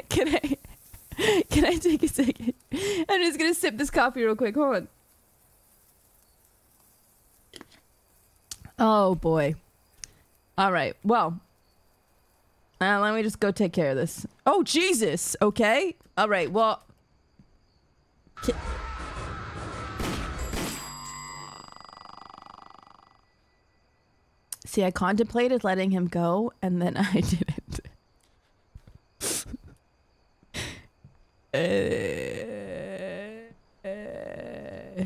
S1: can I can I take a second? I'm just gonna sip this coffee real quick. Hold on. Oh boy. All right. Well, uh, let me just go take care of this. Oh Jesus. Okay. All right. Well. Ki- See, I contemplated letting him go, and then I didn't. uh, uh,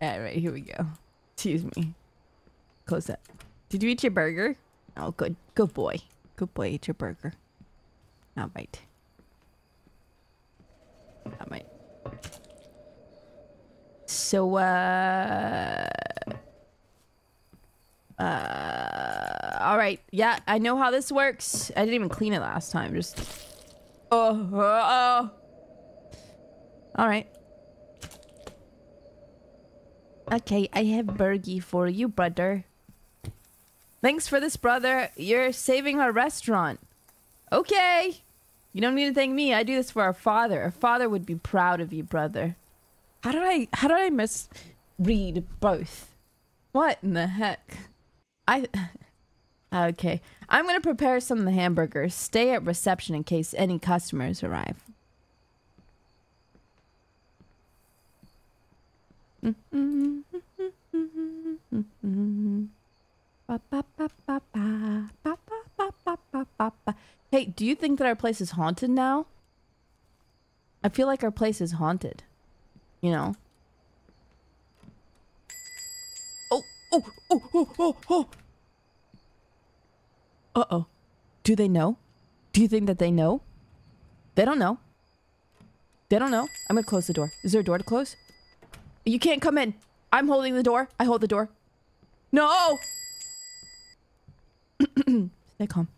S1: all right, here we go. Excuse me. Close that. Did you eat your burger? Oh, good. Good boy. Good boy. Eat your burger. Not right. Not right. So, uh. Uh. All right. Yeah, I know how this works. I didn't even clean it last time. Just. Oh. All right. Okay, I have Bergie for you, brother. Thanks for this, brother. You're saving our restaurant. Okay. You don't need to thank me. I do this for our father. Our father would be proud of you, brother. How did I how did I misread both? What in the heck? I Okay. I'm gonna prepare some of the hamburgers. Stay at reception in case any customers arrive. Hey, do you think that our place is haunted now? I feel like our place is haunted. You know? Oh, oh, oh, oh, oh, oh. Uh-oh. Do they know? Do you think that they know? They don't know. They don't know. I'm gonna close the door. Is there a door to close? You can't come in. I'm holding the door. I hold the door. No! Stay calm.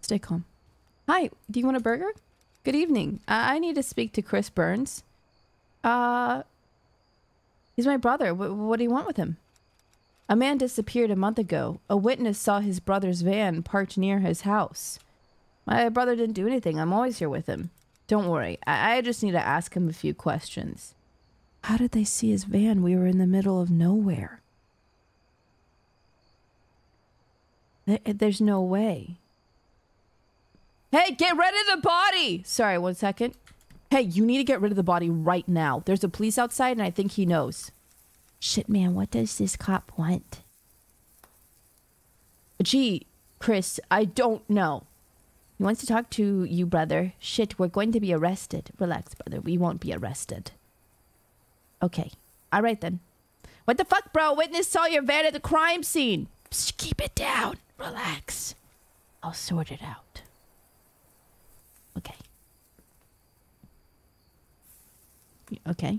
S1: Stay calm. Hi, do you want a burger? Good evening. I, I need to speak to Chris Burns. Uh, he's my brother. W- what do you want with him? A man disappeared a month ago. A witness saw his brother's van parked near his house. My brother didn't do anything. I'm always here with him. Don't worry. I, I just need to ask him a few questions. How did they see his van? We were in the middle of nowhere. Eh, there's no way. Hey, get rid of the body! Sorry, one second. Hey, you need to get rid of the body right now. There's a police outside and I think he knows.
S5: Shit, man, what does this cop want?
S1: Gee, Chris, I don't know. He wants to talk to you, brother. Shit, we're going to be arrested. Relax, brother. We won't be arrested. Okay. All right then. What the fuck, bro? Witness saw your van at the crime scene. Keep it down. Relax. I'll sort it out. Okay. Okay.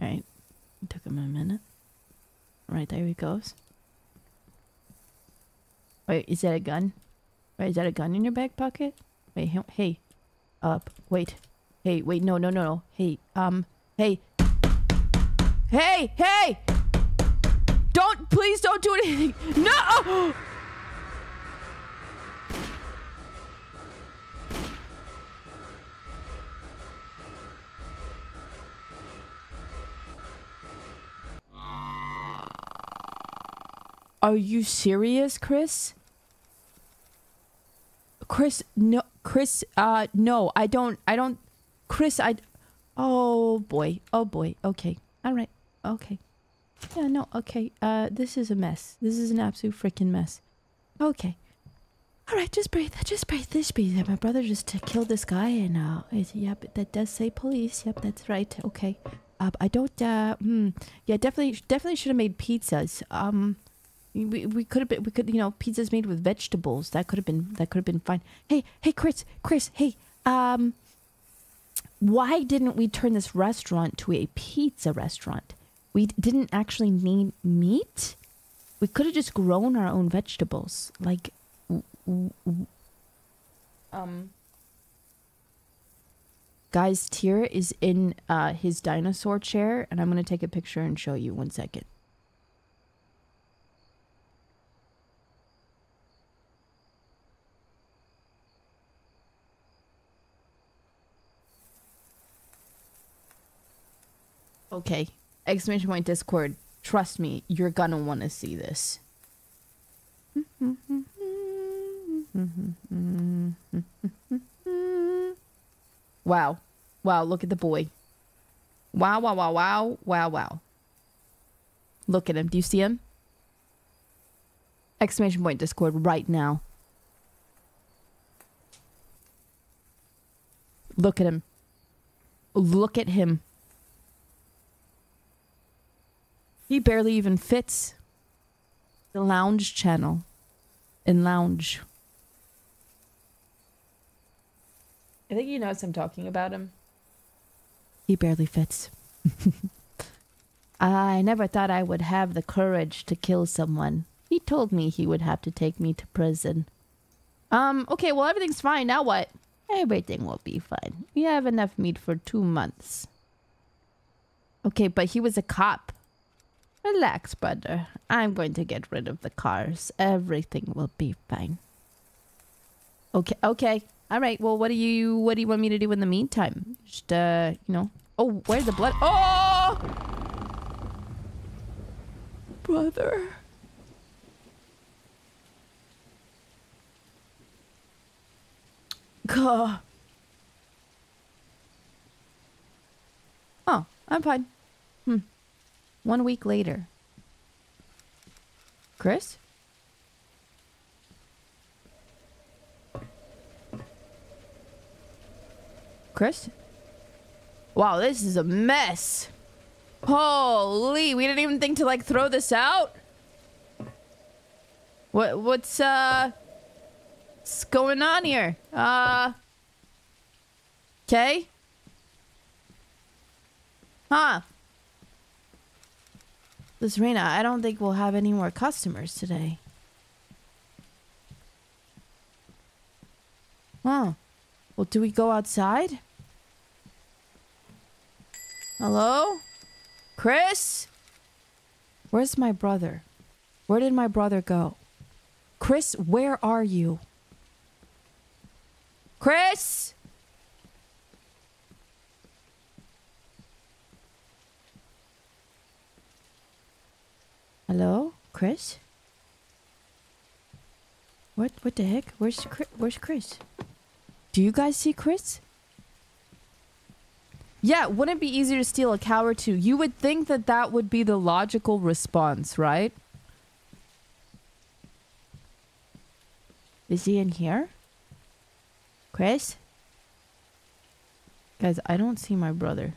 S1: All right. Took him a minute. Right there he goes. Wait, is that a gun? Wait, is that a gun in your back pocket? Wait, he- hey, up, wait, hey, wait, no, no, no, no, hey, um, hey, hey, hey, don't, please don't do anything, no! Are you serious, Chris? Chris, no, Chris, uh, no, I don't, I don't, Chris, I, oh boy, oh boy, okay, all right, okay, yeah, no, okay, uh, this is a mess. This is an absolute freaking mess. Okay, all right, just breathe, just breathe, just breathe. My brother just uh, killed this guy, and uh, yep, that does say police. Yep, that's right. Okay, uh, I don't, uh, hmm, yeah, definitely, definitely should have made pizzas. Um. We, we could have been we could you know pizzas made with vegetables that could have been that could have been fine. Hey hey Chris Chris hey um why didn't we turn this restaurant to a pizza restaurant? We didn't actually need meat. We could have just grown our own vegetables like um Guy's tear is in uh, his dinosaur chair, and I'm gonna take a picture and show you one second. Okay. Exclamation point Discord. Trust me, you're gonna want to see this. Wow. Wow, look at the boy. Wow, wow, wow, wow, wow, wow. Look at him. Do you see him? Exclamation point Discord right now. Look at him. Look at him. He barely even fits the lounge channel in lounge.
S6: I think he knows I'm talking about him.
S1: He barely fits. I never thought I would have the courage to kill someone. He told me he would have to take me to prison. Um, okay, well, everything's fine. Now what? Everything will be fine. We have enough meat for two months. Okay, but he was a cop. Relax, brother. I'm going to get rid of the cars. Everything will be fine. Okay, okay. All right. Well, what do you what do you want me to do in the meantime? Just uh, you know. Oh, where's the blood? Oh!
S6: Brother.
S1: Gah. Oh, I'm fine. Hmm. One week later. Chris? Chris? Wow, this is a mess. Holy, we didn't even think to like throw this out. What what's uh what's going on here? Uh Okay? Huh. This I don't think we'll have any more customers today. Huh. Well, do we go outside? Hello? Chris? Where's my brother? Where did my brother go? Chris, where are you? Chris? Hello? Chris? What what the heck? Where's Chris? Where's Chris? Do you guys see Chris? Yeah, wouldn't it be easier to steal a cow or two? You would think that that would be the logical response, right? Is he in here? Chris? Guys, I don't see my brother.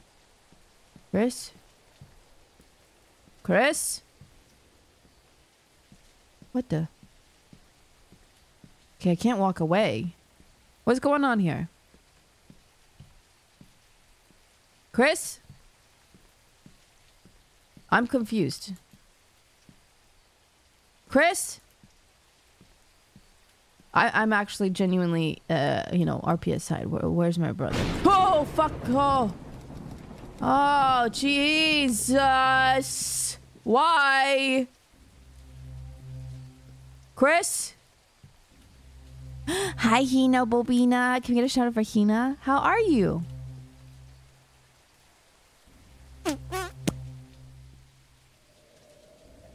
S1: Chris? Chris? What the? Okay, I can't walk away. What's going on here? Chris? I'm confused. Chris? I, I'm actually genuinely, uh, you know, RPS side. Where, where's my brother? Oh, fuck. Oh. Oh, Jesus. Why? Chris? Hi, Hina Bobina. Can we get a shout out for Hina? How are you?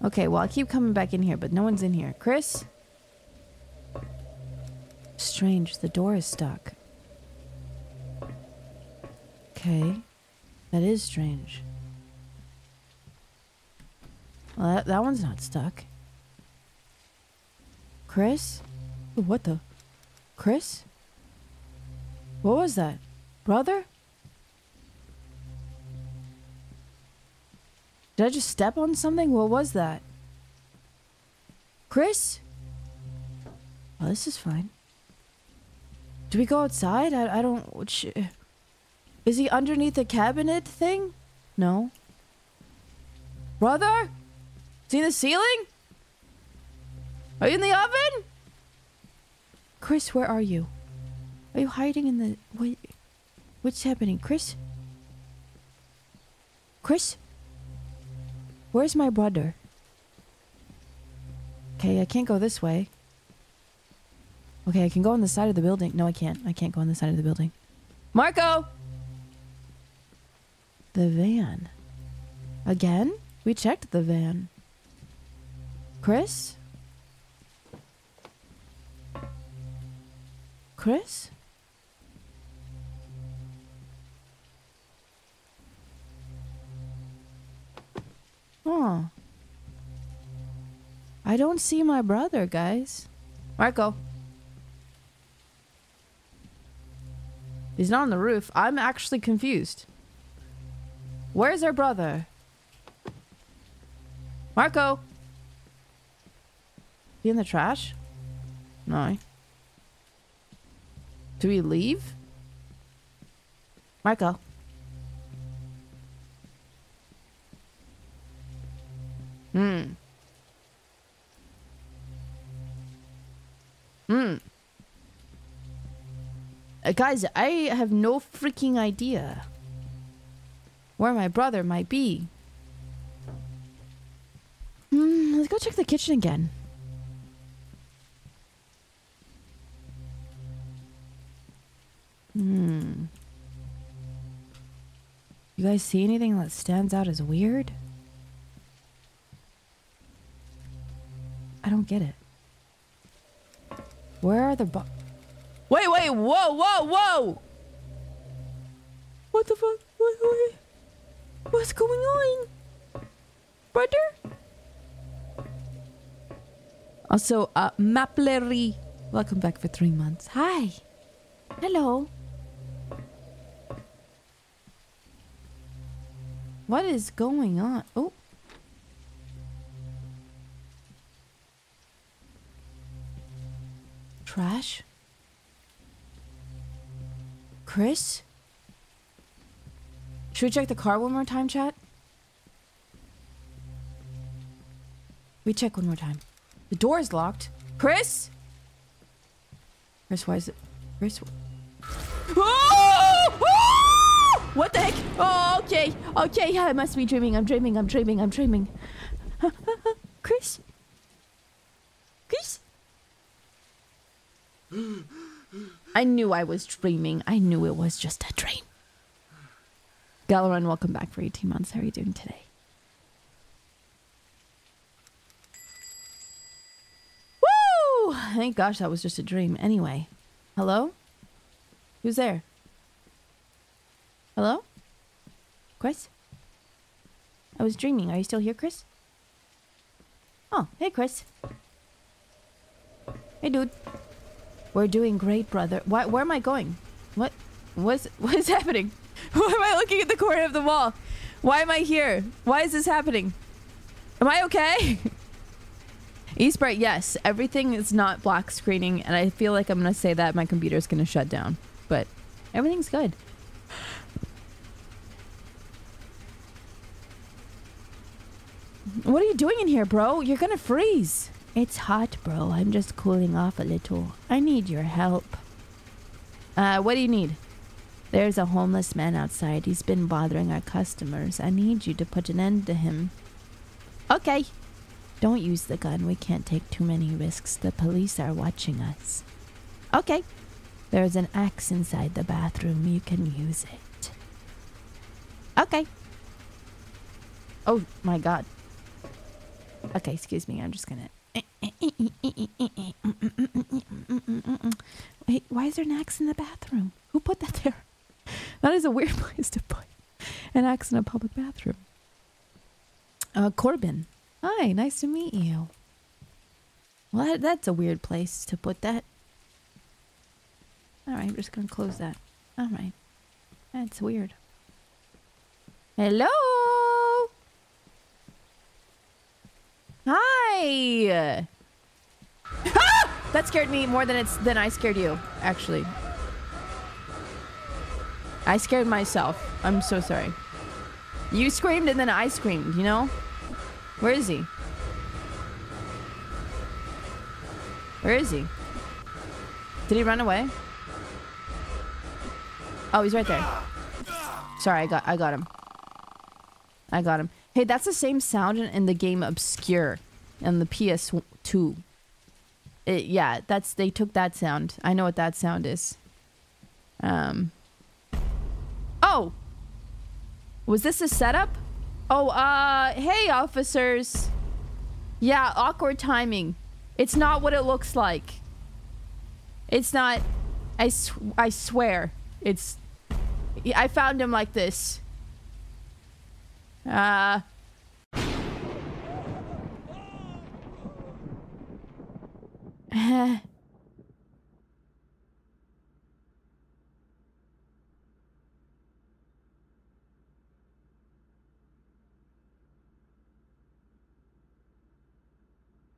S1: Okay, well, I keep coming back in here, but no one's in here. Chris? Strange, the door is stuck. Okay. That is strange. Well, that, that one's not stuck. Chris? What the? Chris? What was that? Brother? Did I just step on something? What was that? Chris? Oh, this is fine. Do we go outside? I, I don't... Is he underneath the cabinet thing? No. Brother? In the ceiling? Are you in the oven? Chris, where are you? Are you hiding in the... What? What's happening? Chris? Chris? Where's my brother? Okay, I can't go this way. Okay, I can go on the side of the building. No, I can't. I can't go on the side of the building. Marco! The van. Again? We checked the van. Chris? Chris? Oh. I don't see my brother, guys. Marco. He's not on the roof. I'm actually confused. Where's our brother? Marco. He in the trash? No. Do we leave? Marco. Hmm. Hmm. Uh, guys, I have no freaking idea where my brother might be. Hmm, let's go check the kitchen again. Hmm. You guys see anything that stands out as weird? I don't get it. Where are the bu- Wait, wait, whoa, whoa, whoa! What the fuck? What, what? What's going on? Brother? Also, uh, Maplery. Welcome back for three months. Hi. Hello. What is going on? Oh. Trash? Chris? Should we check the car one more time, chat? We check one more time. The door is locked. Chris? Chris, why is it? Chris? Oh! What the heck? Oh, okay. Okay, I must be dreaming. I'm dreaming. I'm dreaming. I'm dreaming. Chris? Chris? I knew I was dreaming. I knew it was just a dream. Galaran, welcome back for 18 months. How are you doing today? Woo! Thank gosh that was just a dream. Anyway, hello? Who's there? Hello? Chris? I was dreaming. Are you still here, Chris? Oh, hey, Chris. Hey, dude. We're doing great, brother. Why, where am I going? What? What's, what is happening? Why am I looking at the corner of the wall? Why am I here? Why is this happening? Am I okay? Eastbright, yes. Everything is not black screening, and I feel like I'm going to say that my computer's going to shut down. But everything's good. What are you doing in here, bro? You're to freeze. It's hot, bro. I'm just cooling off a little. I need your help. Uh, what do you need? There's a homeless man outside. He's been bothering our customers. I need you to put an end to him. Okay. Don't use the gun. We can't take too many risks. The police are watching us. Okay. There's an axe inside the bathroom. You can use it. Okay. Oh my god. Okay, excuse me. I'm just gonna. Wait, why is there an axe in the bathroom? Who put that there? That is a weird place to put an axe in a public bathroom. Uh, Corbin. Hi, nice to meet you. Well, that, that's a weird place to put that. All right, I'm just gonna close that. All right, that's weird. Hello. Hi. Ah! That scared me more than it's than I scared you. Actually, I scared myself. I'm so sorry. You screamed and then I screamed. You know. Where is he? Where is he? Did he run away? Oh, he's right there. Sorry, I got I got him. I got him. Hey, that's the same sound in, the game Obscure and the PS2. It, yeah, that's they took that sound. I know what that sound is. Um Oh. Was this a setup? Oh, uh, hey officers. Yeah, awkward timing. It's not what it looks like. It's not I sw I swear. It's I found him like this. Uh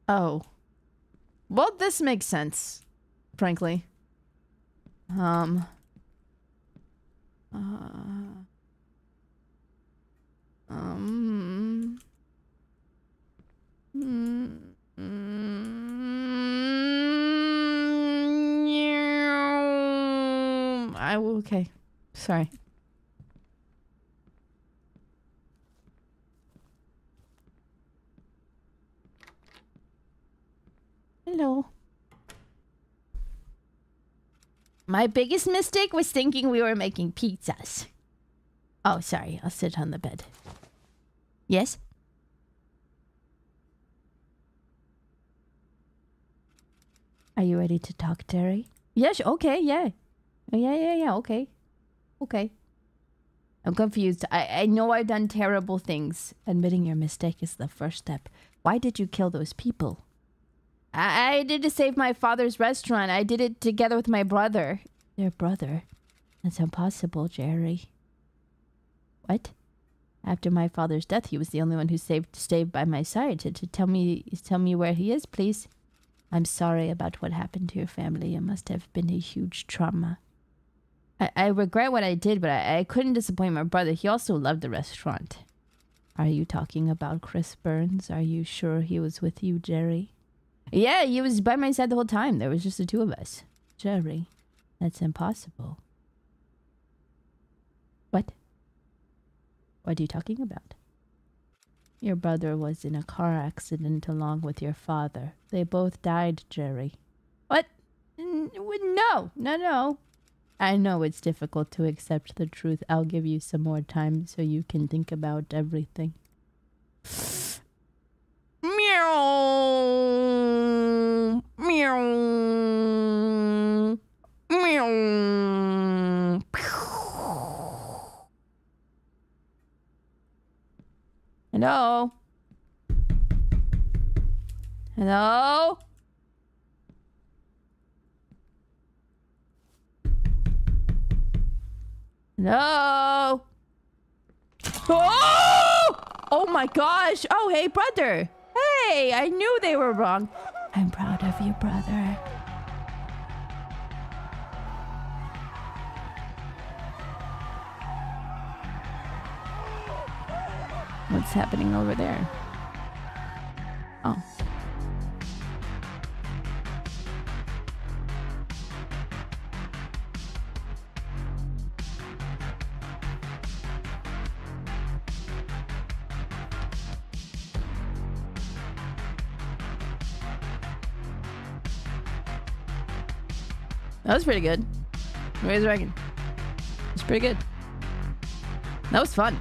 S1: Oh. Well, this makes sense, frankly. Um. Uh, um. Mm, mm, I will. Okay. Sorry. Hello. My biggest mistake was thinking we were making pizzas. Oh, sorry. I'll sit on the bed. Yes? Are you ready to talk, Terry? Yes, okay, yeah. Oh, yeah, yeah, yeah, okay. Okay. I'm confused. I, I know I've done terrible things. Admitting your mistake is the first step. Why did you kill those people? I, I did to save my father's restaurant. I did it together with my brother. Your brother? That's impossible, Jerry. What? After my father's death, he was the only one who saved stayed by my side. To, to tell me, tell me where he is, please. I'm sorry about what happened to your family. It must have been a huge trauma. I, I regret what I did, but I, I couldn't disappoint my brother. He also loved the restaurant. Are you talking about Chris Burns? Are you sure he was with you, Jerry? Yeah, he was by my side the whole time. There was just the two of us. Jerry, that's impossible. What? What are you talking about? Your brother was in a car accident along with your father. They both died, Jerry. What? N- No, no, no. I know it's difficult to accept the truth. I'll give you some more time so you can think about everything. Meow. Meow. Meow. Hello? Hello? Hello? Oh! Oh my gosh. Oh, hey, brother. Hey, I knew they were wrong. I'm proud of you, brother. What's happening over there? Oh. That was pretty good. Do you? It's pretty good. That was fun.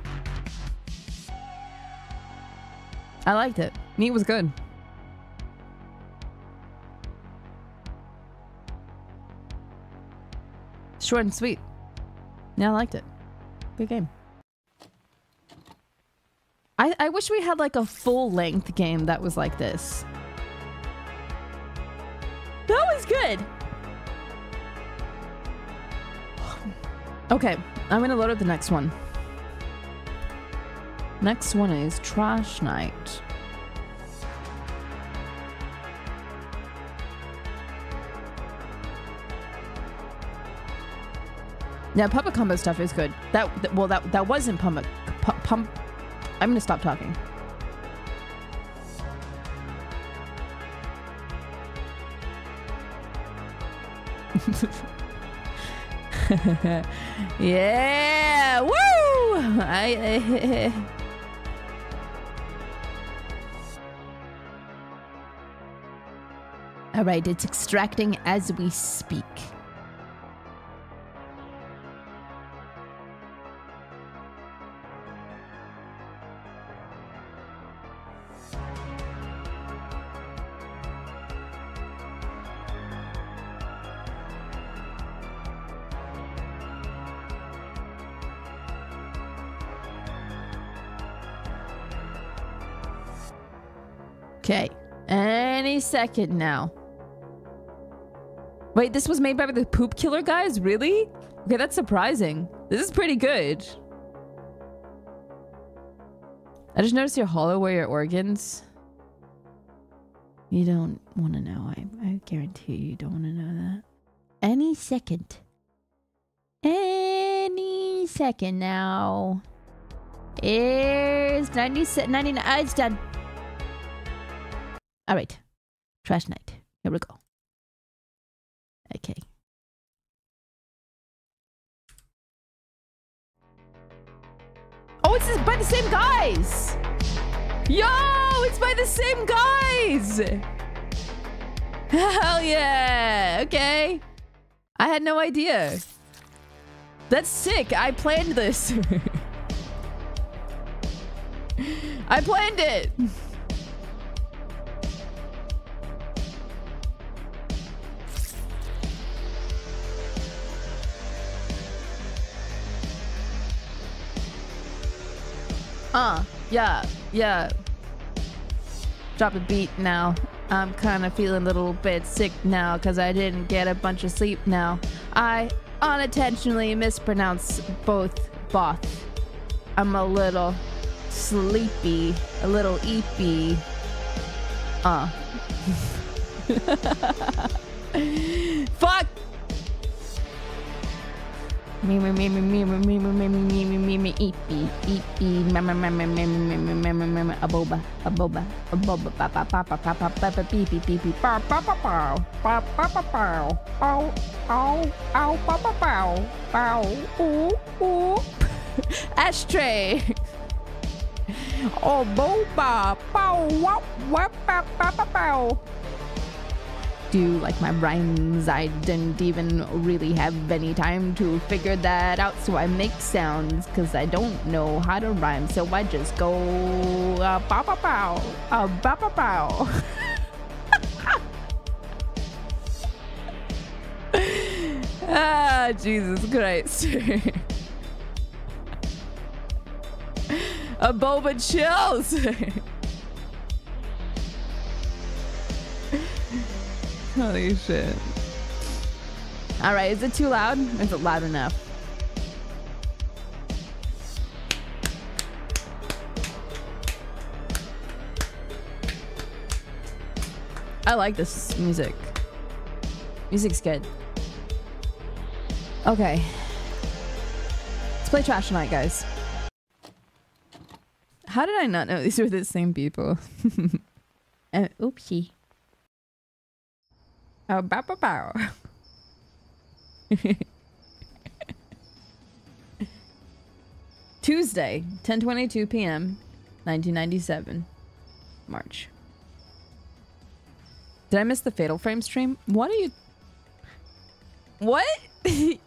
S1: I liked it.
S7: Meat was good. Short and sweet. Yeah, I liked it. Good game. I, I wish we had like a full length game that was like this.
S1: That was good.
S7: Okay, I'm gonna load up the next one. Next one is Trash Night. Now, puppet combo stuff is good. That, that well, that that wasn't puppet pu- pump. I'm gonna stop talking. yeah, woo! I, All right, it's extracting as we speak. Okay, any second now. Wait, this was made by the Poop Killer guys? Really? Okay, that's surprising. This is pretty good. I just noticed you're hollow where your organs. You don't want to know. I, I guarantee you, don't want to know that. Any second. Any
S1: second now. It's 90, 99. Uh, it's done. All right. Trash night. Here we go. Okay. Oh, it's by the same guys. Yo, it's by the same guys. Hell yeah. Okay. I had no idea. That's sick. I planned this. I planned it. Uh, yeah, yeah. Drop a beat now. I'm kind of feeling a little bit sick now because I didn't get a bunch of sleep now. I unintentionally mispronounced both both. I'm a little sleepy, a little eepy. Uh. Fuck! Me me me me me me me me me me me me me eepy eepy me me me me me me me me me me me a boba a boba a boba pa pa pa pa pa pa pa pa pee pee pee pee pa pa pa pa pa pa pa pa ow ow ow pa pa pow pow ooh ooh ashtray oh boba pow wop wop pa pa pa pow do like my rhymes. I didn't even really have any time to figure that out, so I make sounds because I don't know how to rhyme. So I just go uh, pow pow pow, uh, pow pow pow. ah, Jesus Christ. A boba chills. Holy shit. All right, is it too loud? Is it loud enough? I like this music. Music's good. Okay. Let's play Trash Tonight, guys. How did I not know these were the same people? uh, oopsie. Oh, bow, bow, bow. Tuesday, 10:22 p.m., 1997, March. Did I miss the Fatal Frame stream? What are you? What? Wait.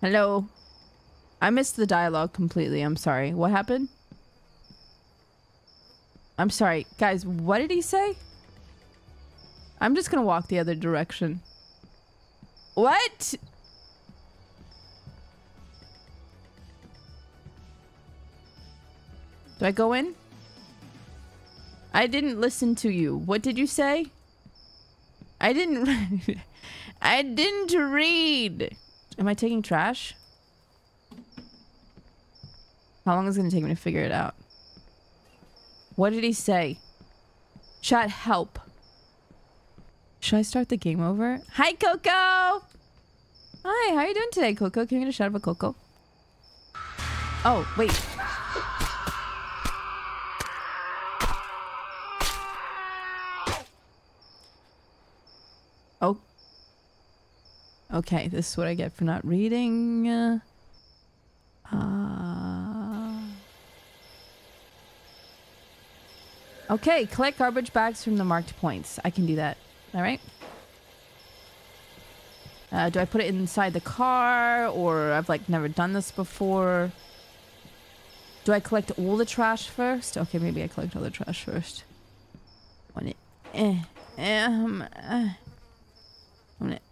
S1: Hello. I missed the dialogue completely. I'm sorry. What happened? I'm sorry. Guys, what did he say? I'm just gonna walk the other direction. What? Do I go in? I didn't listen to you. What did you say? I didn't... I didn't read. Am I taking trash? How long is it to take me to figure it out? What did he say? Chat, help. Should I start the game over? Hi, Coco! Hi, how are you doing today, Coco? Can you get a shot of a Coco? Oh, wait. Oh. Okay, this is what I get for not reading. Uh... uh... Okay, collect garbage bags from the marked points. I can do that. All right. Uh, do I put it inside the car or I've like never done this before? Do I collect all the trash first? Okay, maybe I collect all the trash first. It, eh, um, uh, when it,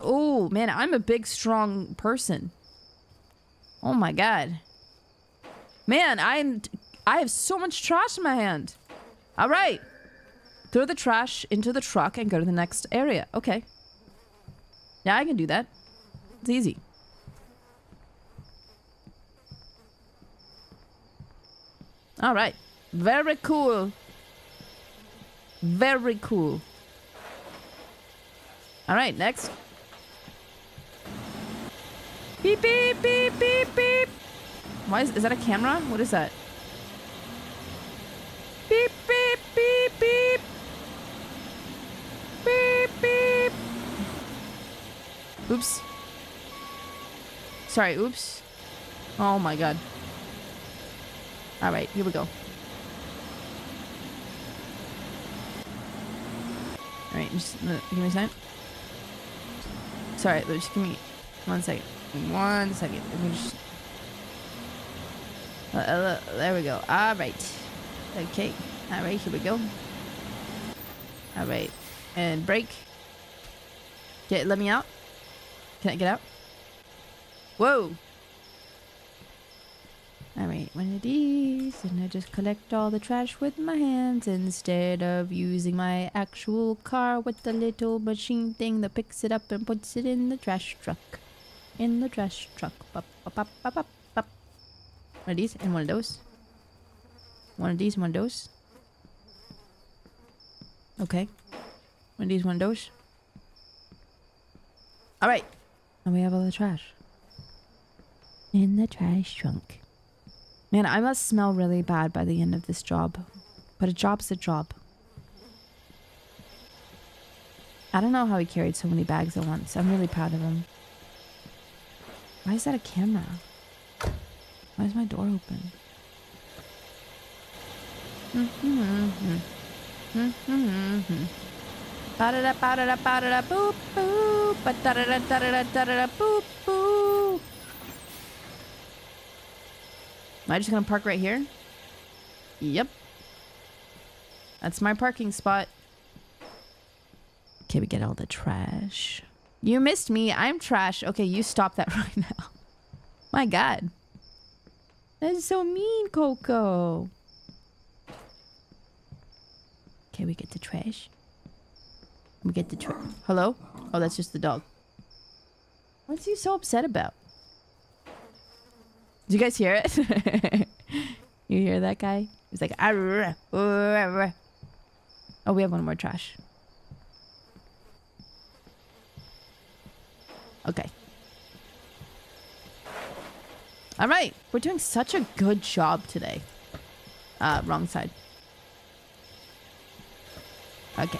S1: oh man, I'm a big, strong person. Oh my god, man, I'm, I have so much trash in my hand. All right. Throw the trash into the truck and go to the next area. Okay. Yeah, I can do that. It's easy. All right. Very cool. Very cool. All right, next. Beep, beep, beep, beep, beep. Why is, is that a camera? What is that? Beep, beep, beep, beep. Beep, beep. Oops. Sorry, oops. Oh my god. All right, here we go. All right, just uh, give me a second. Sorry, just give me one second. One second. Let me just. Uh, uh, there we go. All right. Okay. All right. Here we go. All right. And break. Get. Let me out. Can I get out? Whoa. Alright, one of these, and I just collect all the trash with my hands instead of using my actual car with the little machine thing that picks it up and puts it in the trash truck. In the trash truck. Bop, bop, bop, bop, bop. One of these and one of those. One of these, one of those. Okay. One of these, one of those. Alright. And we have all the trash. In the trash trunk. Man, I must smell really bad by the end of this job. But a job's a job. I don't know how he carried so many bags at once. I'm really proud of him. Why is that a camera? Why is my door open? Mm-hmm, mm-hmm, mm-hmm, Ba-da-da, ba-da-da, ba-da-da, boop, boop. Ba-da-da-da, da-da-da, da-da-da, boop, boop. Am I just gonna park right here? Yep. That's my parking spot. Okay, we get all the trash. You missed me. I'm trash. Okay, you stop that right now. My god. That's so mean, Coco. Okay, we get the trash. We get the trash. Hello? Oh, that's just the dog. What's he so upset about? Did you guys hear it? you hear that guy? He's like, "Arr, arr." oh, we have one more trash. Okay. All right, we're doing such a good job today. Uh, wrong side. Okay.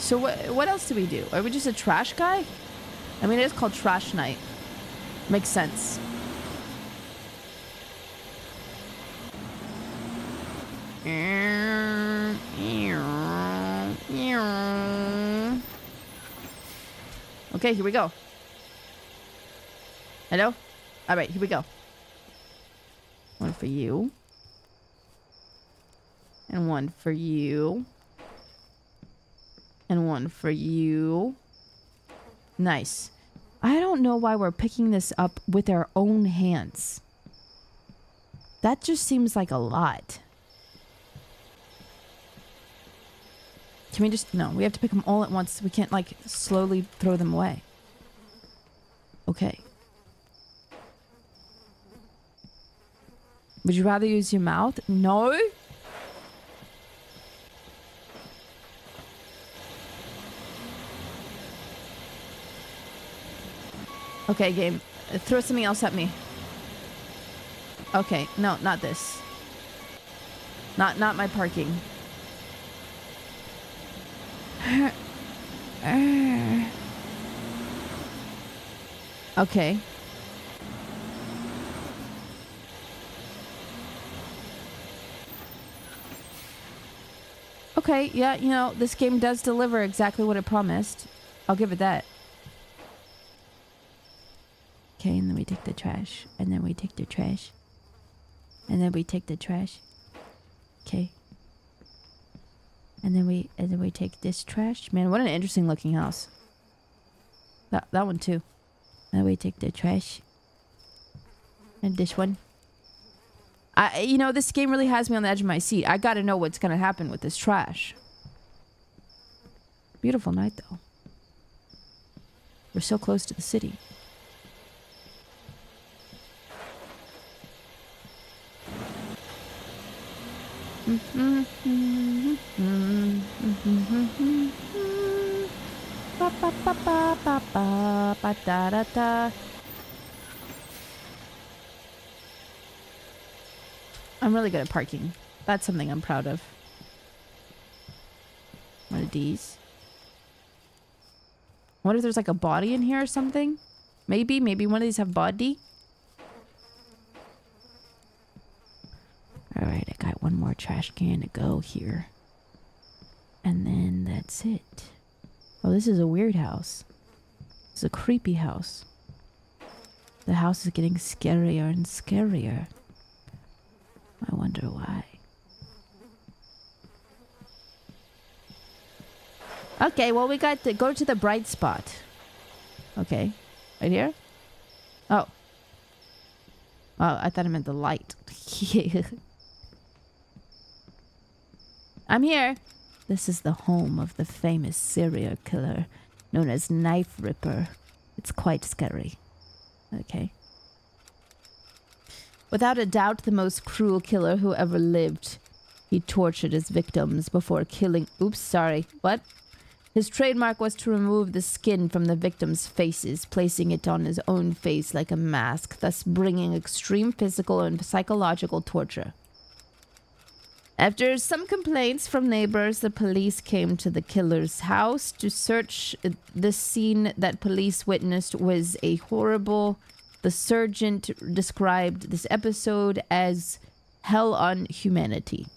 S1: So what? What else do we do? Are we just a trash guy? I mean, it is called Trash Night. Makes sense. Okay, here we go. Hello? Alright, here we go. One for you. And one for you. And one for you. Nice. I don't know why we're picking this up with our own hands. That just seems like a lot. Can we just... No, we have to pick them all at once. We can't, like, slowly throw them away. Okay. Would you rather use your mouth? No? Okay, game. Throw something else at me. Okay, no, not this. Not not my parking. Okay. Okay, yeah, you know, this game does deliver exactly what it promised. I'll give it that. Okay, and then we take the trash. And then we take the trash. And then we take the trash. Okay. And then we and then we take this trash. Man, what an interesting looking house. That that one too. And then we take the trash. And this one. I you know, this game really has me on the edge of my seat. I gotta know what's gonna happen with this trash. Beautiful night though. We're so close to the city. Ba ba ba ba ba ba ba da da da. I'm really good at parking. That's something I'm proud of. What are these? What if there's like a body in here or something? Maybe, maybe one of these have body. All right, I got one more trash can to go here. And then that's it. Oh, this is a weird house. It's a creepy house. The house is getting scarier and scarier. I wonder why. Okay, well, we got to go to the bright spot. Okay. Right here? Oh. Oh, I thought I meant the light. I'm here. This is the home of the famous serial killer known as Knife Ripper. It's quite scary. Okay. Without a doubt, the most cruel killer who ever lived. He tortured his victims before killing. Oops, sorry. What? His trademark was to remove the skin from the victims' faces, placing it on his own face like a mask, thus bringing extreme physical and psychological torture. After some complaints from neighbors, the police came to the killer's house to search. The scene that police witnessed was a horrible. The sergeant described this episode as hell on humanity.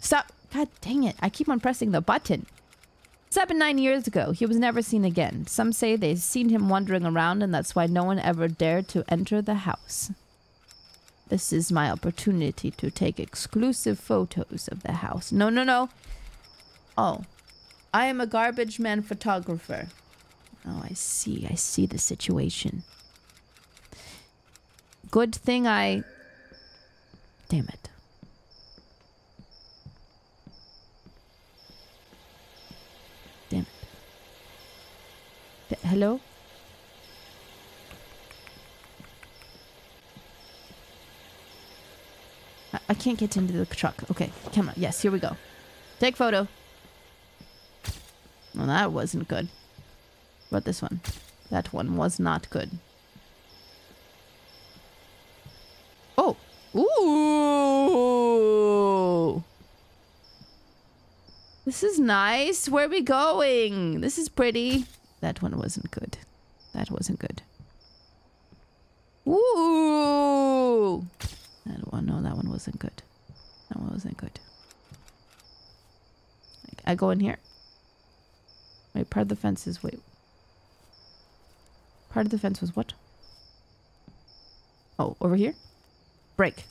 S1: Stop! God dang it, I keep on pressing the button. Seven, nine years ago. He was never seen again. Some say they've seen him wandering around, and that's why no one ever dared to enter the house. This is my opportunity to take exclusive photos of the house. No, no, no. Oh. I am a garbage man photographer. Oh, I see. I see the situation. Good thing I... Damn it. Damn it. Th- Hello? I-, can't get into the truck. Okay, come on. Yes, here we go. Take photo. Well, that wasn't good. But this one. That one was not good. Oh. Ooh. This is nice. Where are we going? This is pretty. That one wasn't good. That wasn't good. Ooh. That one, no, that one wasn't good. That one wasn't good. I go in here. Wait, part of the fence is wait. Part of the fence was what? Oh, over here? Break.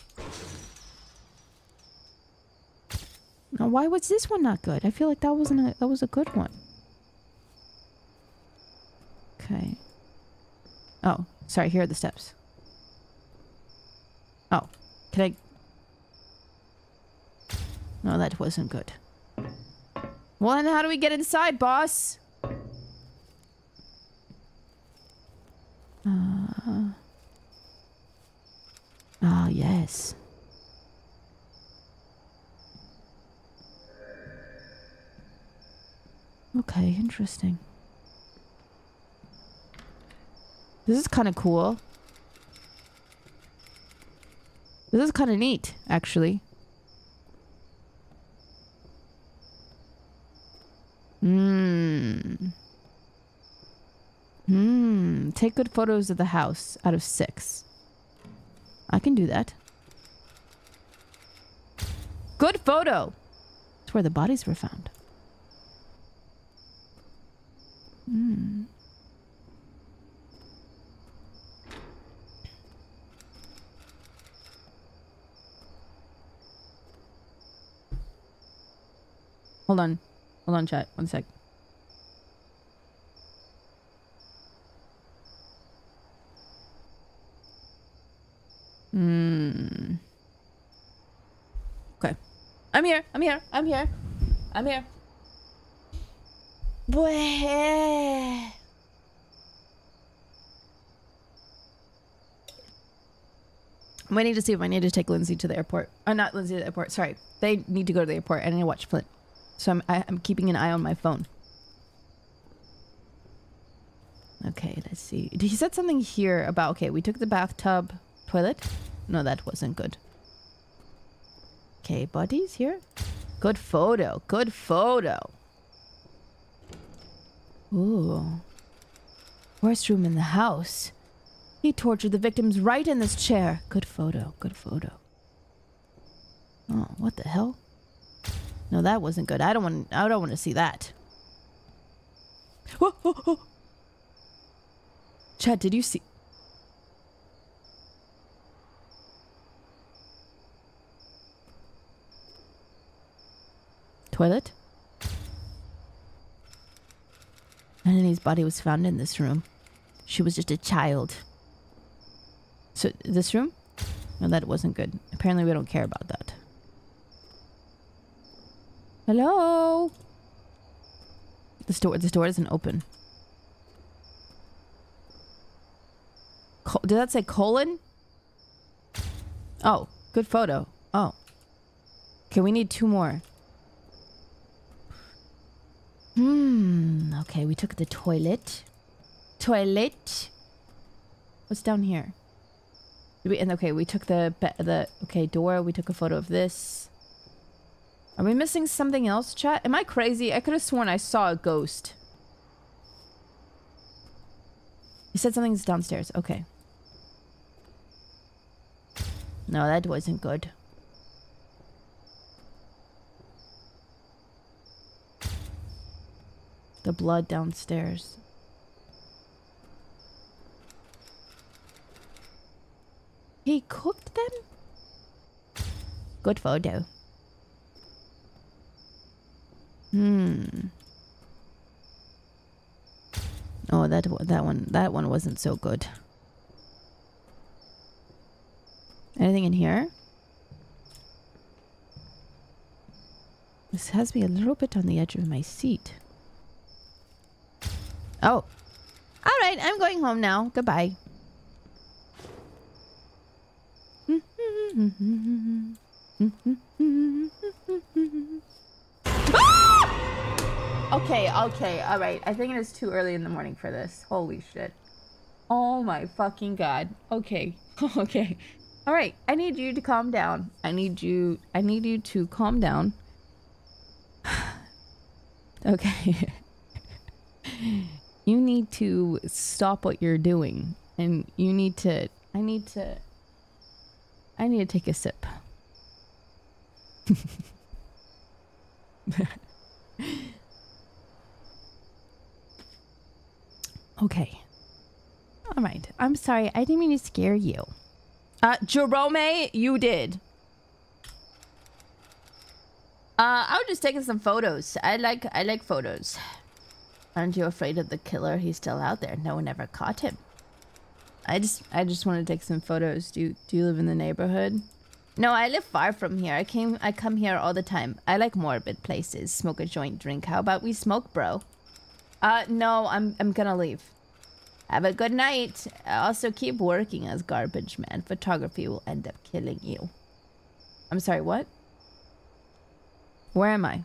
S1: Now, why was this one not good? I feel like that wasn't a that was a good one. Okay. Oh, sorry. Here are the steps. Oh, can I? No, that wasn't good. Well, then how do we get inside, boss? Uh. Ah, yes. Okay, interesting. This is kind of cool. This is kind of neat, actually. Hmm. Hmm. Take good photos of the house out of six. I can do that. Good photo. It's where the bodies were found. Hmm. Hold on. Hold on, chat. One sec. Hmm. Okay. I'm here. I'm here. I'm here. I'm here. Bleh. I'm waiting to see if I need to take Lindsay to the airport. Uh, not Lindsay to the airport. Sorry, they need to go to the airport. I need to watch Flint, so I'm I, I'm keeping an eye on my phone. Okay, let's see. He said something here about okay. We took the bathtub toilet. No, that wasn't good. Okay, bodies here. Good photo. Good photo. Ooh. Worst room in the house. He tortured the victims right in this chair. Good photo. Good photo. Oh, what the hell? No, that wasn't good. I don't want. I don't want to see that. Oh. Chad, did you see? Toilet? Anani's body was found in this room. She was just a child. So, this room? No, that wasn't good. Apparently, we don't care about that. Hello? This door, this door isn't open. Col- Did that say colon? Oh, good photo. Oh. Okay, we need two more. Hmm. Okay, we took the toilet. Toilet. What's down here? Did we, and okay, we took the the okay door. We took a photo of this. Are we missing something else, chat? Am I crazy? I could have sworn I saw a ghost. You said something's downstairs. Okay. No, that wasn't good. The blood downstairs. He cooked them? Good photo. Hmm. Oh, that that one that one wasn't so good. Anything in here? This has me a little bit on the edge of my seat. Oh. All right, I'm going home now. Goodbye. Okay, okay, all right. I think it is too early in the morning for this. Holy shit. Oh my fucking god. Okay. okay. All right. I need you to calm down. I need you I need you to calm down. okay. you need to stop what you're doing and you need to I need to I need to take a sip. okay. All right. I'm sorry. I didn't mean to scare you. Uh, Jerome, you did. Uh, I was just taking some photos. I like I like photos. Aren't you afraid of the killer? He's still out there. No one ever caught him. I just I just want to take some photos. Do you do you live in the neighborhood? No, I live far from here. I came I come here all the time. I like morbid places. Smoke a joint, drink. How about we smoke, bro? Uh no, I'm I'm gonna leave. Have a good night. Also keep working as garbage man. Photography will end up killing you. I'm sorry, what? Where am I?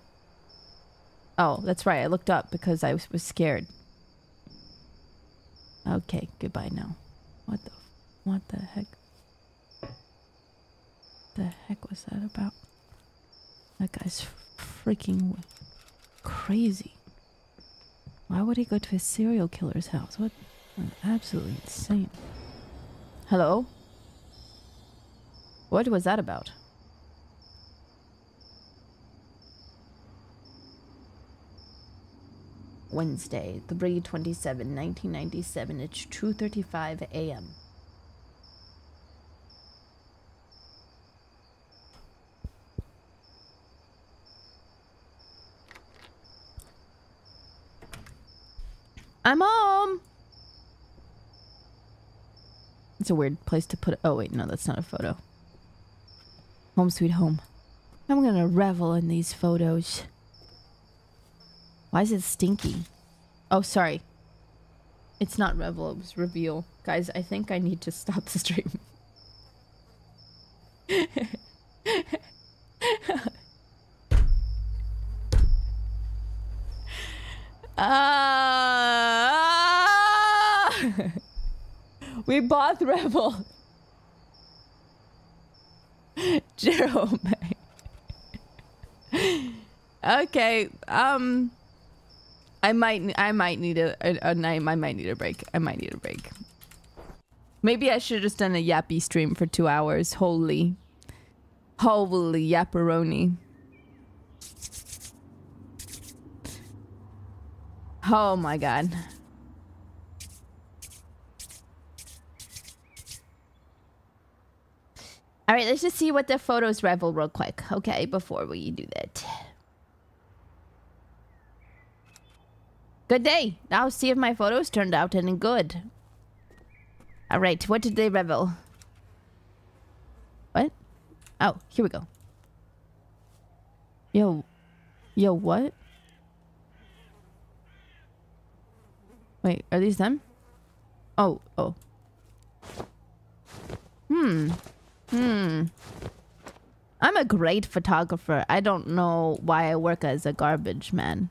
S1: Oh, that's right. I looked up because I was, was scared. Okay, goodbye now. What the what the heck? The heck was that about? That guy's freaking crazy. Why would he go to a serial killer's house? What? Absolutely insane. Hello? What was that about? Wednesday, 327, 1997. It's 2.35 a.m. I'm home! It's a weird place to put it. Oh, wait, no, that's not a photo. Home sweet home. I'm gonna revel in these photos. Why is it stinky? Oh, sorry. It's not revel, it was reveal. Guys, I think I need to stop the stream. we both rebel. Jerome. okay. Um. I might. I might need a, a. I might need a break. I might need a break. Maybe I should have just done a yappy stream for two hours. Holy, holy yapperoni. Oh my god. All right, let's just see what the photos revel real quick, okay, before we do that. Good day. I'll see if my photos turned out any good. All right, what did they revel? What? Oh, here we go. Yo, yo, what? Wait, are these them? Oh, oh. Hmm. Hmm. I'm a great photographer. I don't know why I work as a garbage man.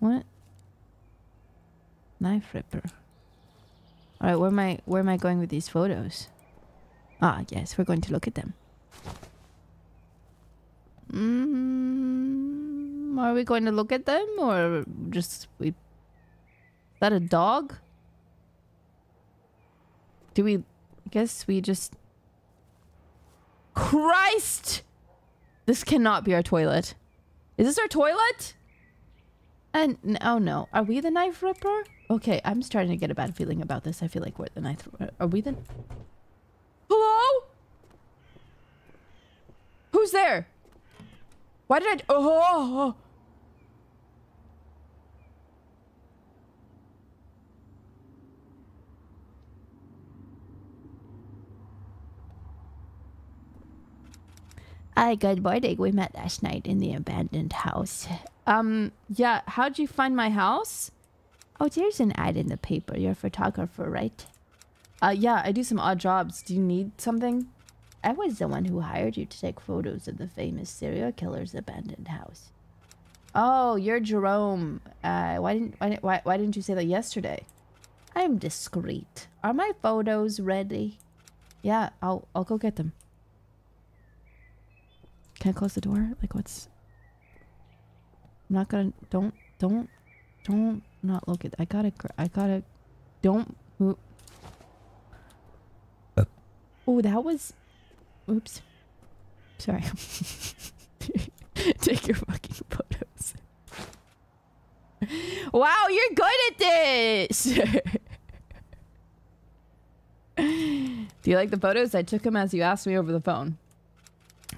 S1: What? Knife ripper. All right, where am I? Where am I going with these photos? Ah, yes, we're going to look at them. Mm, are we going to look at them or just we? Is that a dog? Do we? I guess we just. Christ! This cannot be our toilet. Is this our toilet? And oh no, are we the knife ripper? Okay, I'm starting to get a bad feeling about this. I feel like we're the knife. Are we the? Hello? Who's there? Why did I? Oh. oh, oh, oh.
S3: Hi, good morning. We met last night in the abandoned house.
S1: Um, yeah, how'd you find my house?
S3: Oh, there's an ad in the paper. You're a photographer, right?
S1: Uh, yeah, I do some odd jobs. Do you need something?
S3: I was the one who hired you to take photos of the famous serial killer's abandoned house.
S1: Oh, you're Jerome. Uh, why didn't why, why why didn't you say that yesterday?
S3: I'm discreet. Are my photos ready?
S1: Yeah, I'll I'll go get them. Can I close the door? Like what's I'm not gonna don't don't don't not look at I gotta I gotta don't move Oh that was oops. Sorry. Take your fucking photos. Wow, you're good at this. Do you like the photos? I took them as you asked me over the phone.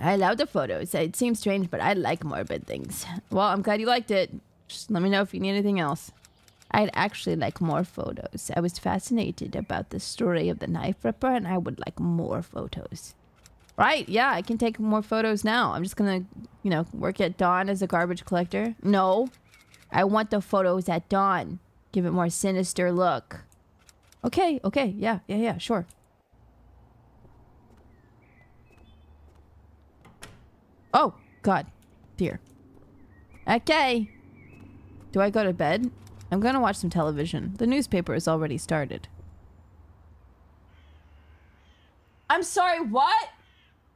S3: I love the photos. It seems strange, but I like morbid things.
S1: Well, I'm glad you liked it. Just let me know if you need anything else.
S3: I'd actually like more photos. I was fascinated about the story of the knife ripper, and I would like more photos.
S1: Right, yeah, I can take more photos now. I'm just gonna, you know, work at dawn as a garbage collector.
S3: No, I want the photos at dawn. Give it more sinister look.
S1: Okay, okay, yeah, yeah, yeah, sure. Oh, God, dear. Okay. Do I go to bed? I'm gonna watch some television. The newspaper has already started. I'm sorry, what?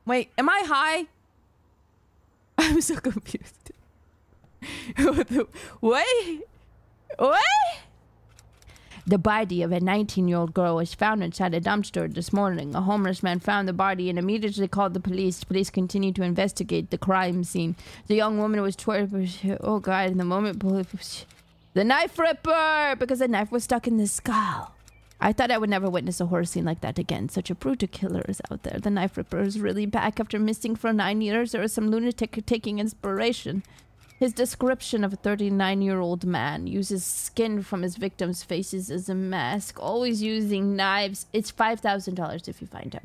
S1: Wait, am I high? I'm so confused. Wait, what?
S3: The body of a 19 year old girl was found inside a dumpster this morning. A homeless man found the body and immediately called the police. Police continued to investigate the crime scene. The young woman was tortured. Oh, God, in the moment. The knife ripper! Because the knife was stuck in the skull. I thought I would never witness a horror scene like that again. Such a brutal killer is out there. The knife ripper is really back after missing for nine years. There is some lunatic taking inspiration. His description of a 39 year old man uses skin from his victims' faces as a mask, always using knives. It's $5,000 if you find him.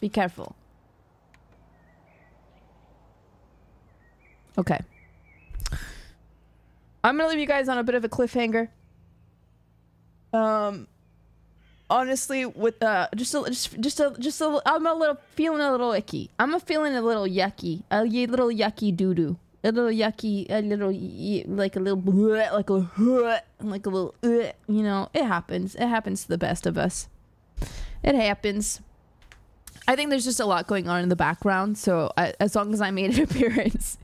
S3: Be careful.
S1: Okay. I'm gonna leave you guys on a bit of a cliffhanger. Um, honestly with uh just a, just just a just a I'm a little feeling a little icky. I'm a feeling a little yucky. a little yucky doo doo. A little yucky, a little like a little bleh, like a like a little uh, you know, it happens. It happens to the best of us. It happens. I think there's just a lot going on in the background, so I, as long as I made an appearance,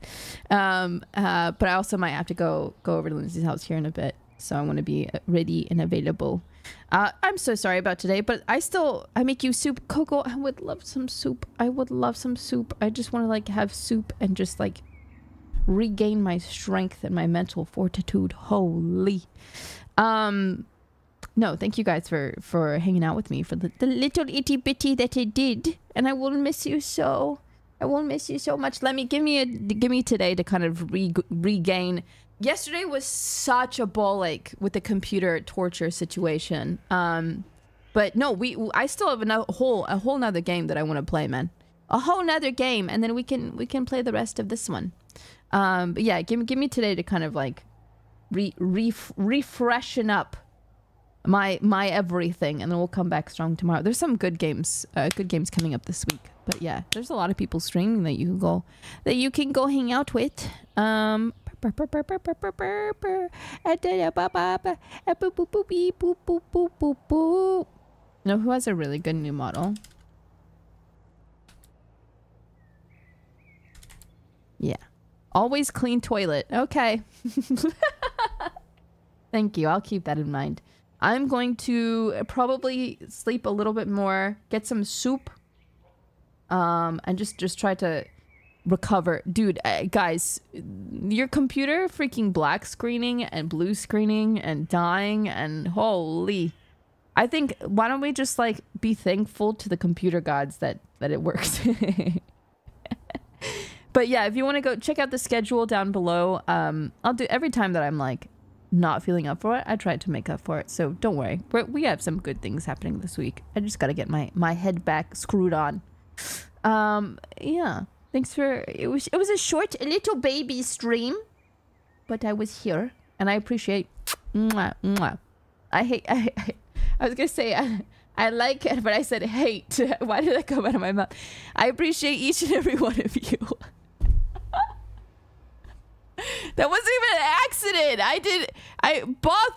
S1: um, uh, but I also might have to go go over to Lindsay's house here in a bit, so I want to be ready and available. Uh, I'm so sorry about today, but I still I make you soup, Coco. I would love some soup. I would love some soup. I just want to like have soup and just like regain my strength and my mental fortitude. Holy, um, no, thank you guys for for hanging out with me for the, the little itty bitty that I did, and I will miss you so. I will miss you so much. Let me give me a give me today to kind of re, regain. Yesterday was such a ball ache with the computer torture situation. Um, but no, we I still have a whole a whole nother game that I want to play, man. A whole nother game, and then we can we can play the rest of this one. Um, but yeah, give me give me today to kind of like re, re refreshen up my my everything and then we'll come back strong tomorrow. There's some good games uh, good games coming up this week but yeah there's a lot of people streaming that you can go that you can go hang out with. Um no who has a really good new model? Yeah always clean toilet okay thank you i'll keep that in mind I'm going to probably sleep a little bit more, get some soup, um, and just just try to recover. Dude, uh, guys, your computer freaking black screening and blue screening and dying and holy. I think why don't we just like be thankful to the computer gods that that it works. but yeah, if you want to go check out the schedule down below, um, I'll do every time that I'm like not feeling up for it, I tried to make up for it. So don't worry. We're, we have some good things happening this week. I just got to get my, my head back screwed on. Um, yeah. Thanks for it was it was a short little baby stream, but I was here and I appreciate. Mwah, mwah. I hate. I, I, I was gonna say I, I like it, but I said hate. Why did that come out of my mouth? I appreciate each and every one of you. That wasn't even an accident. I did. I Both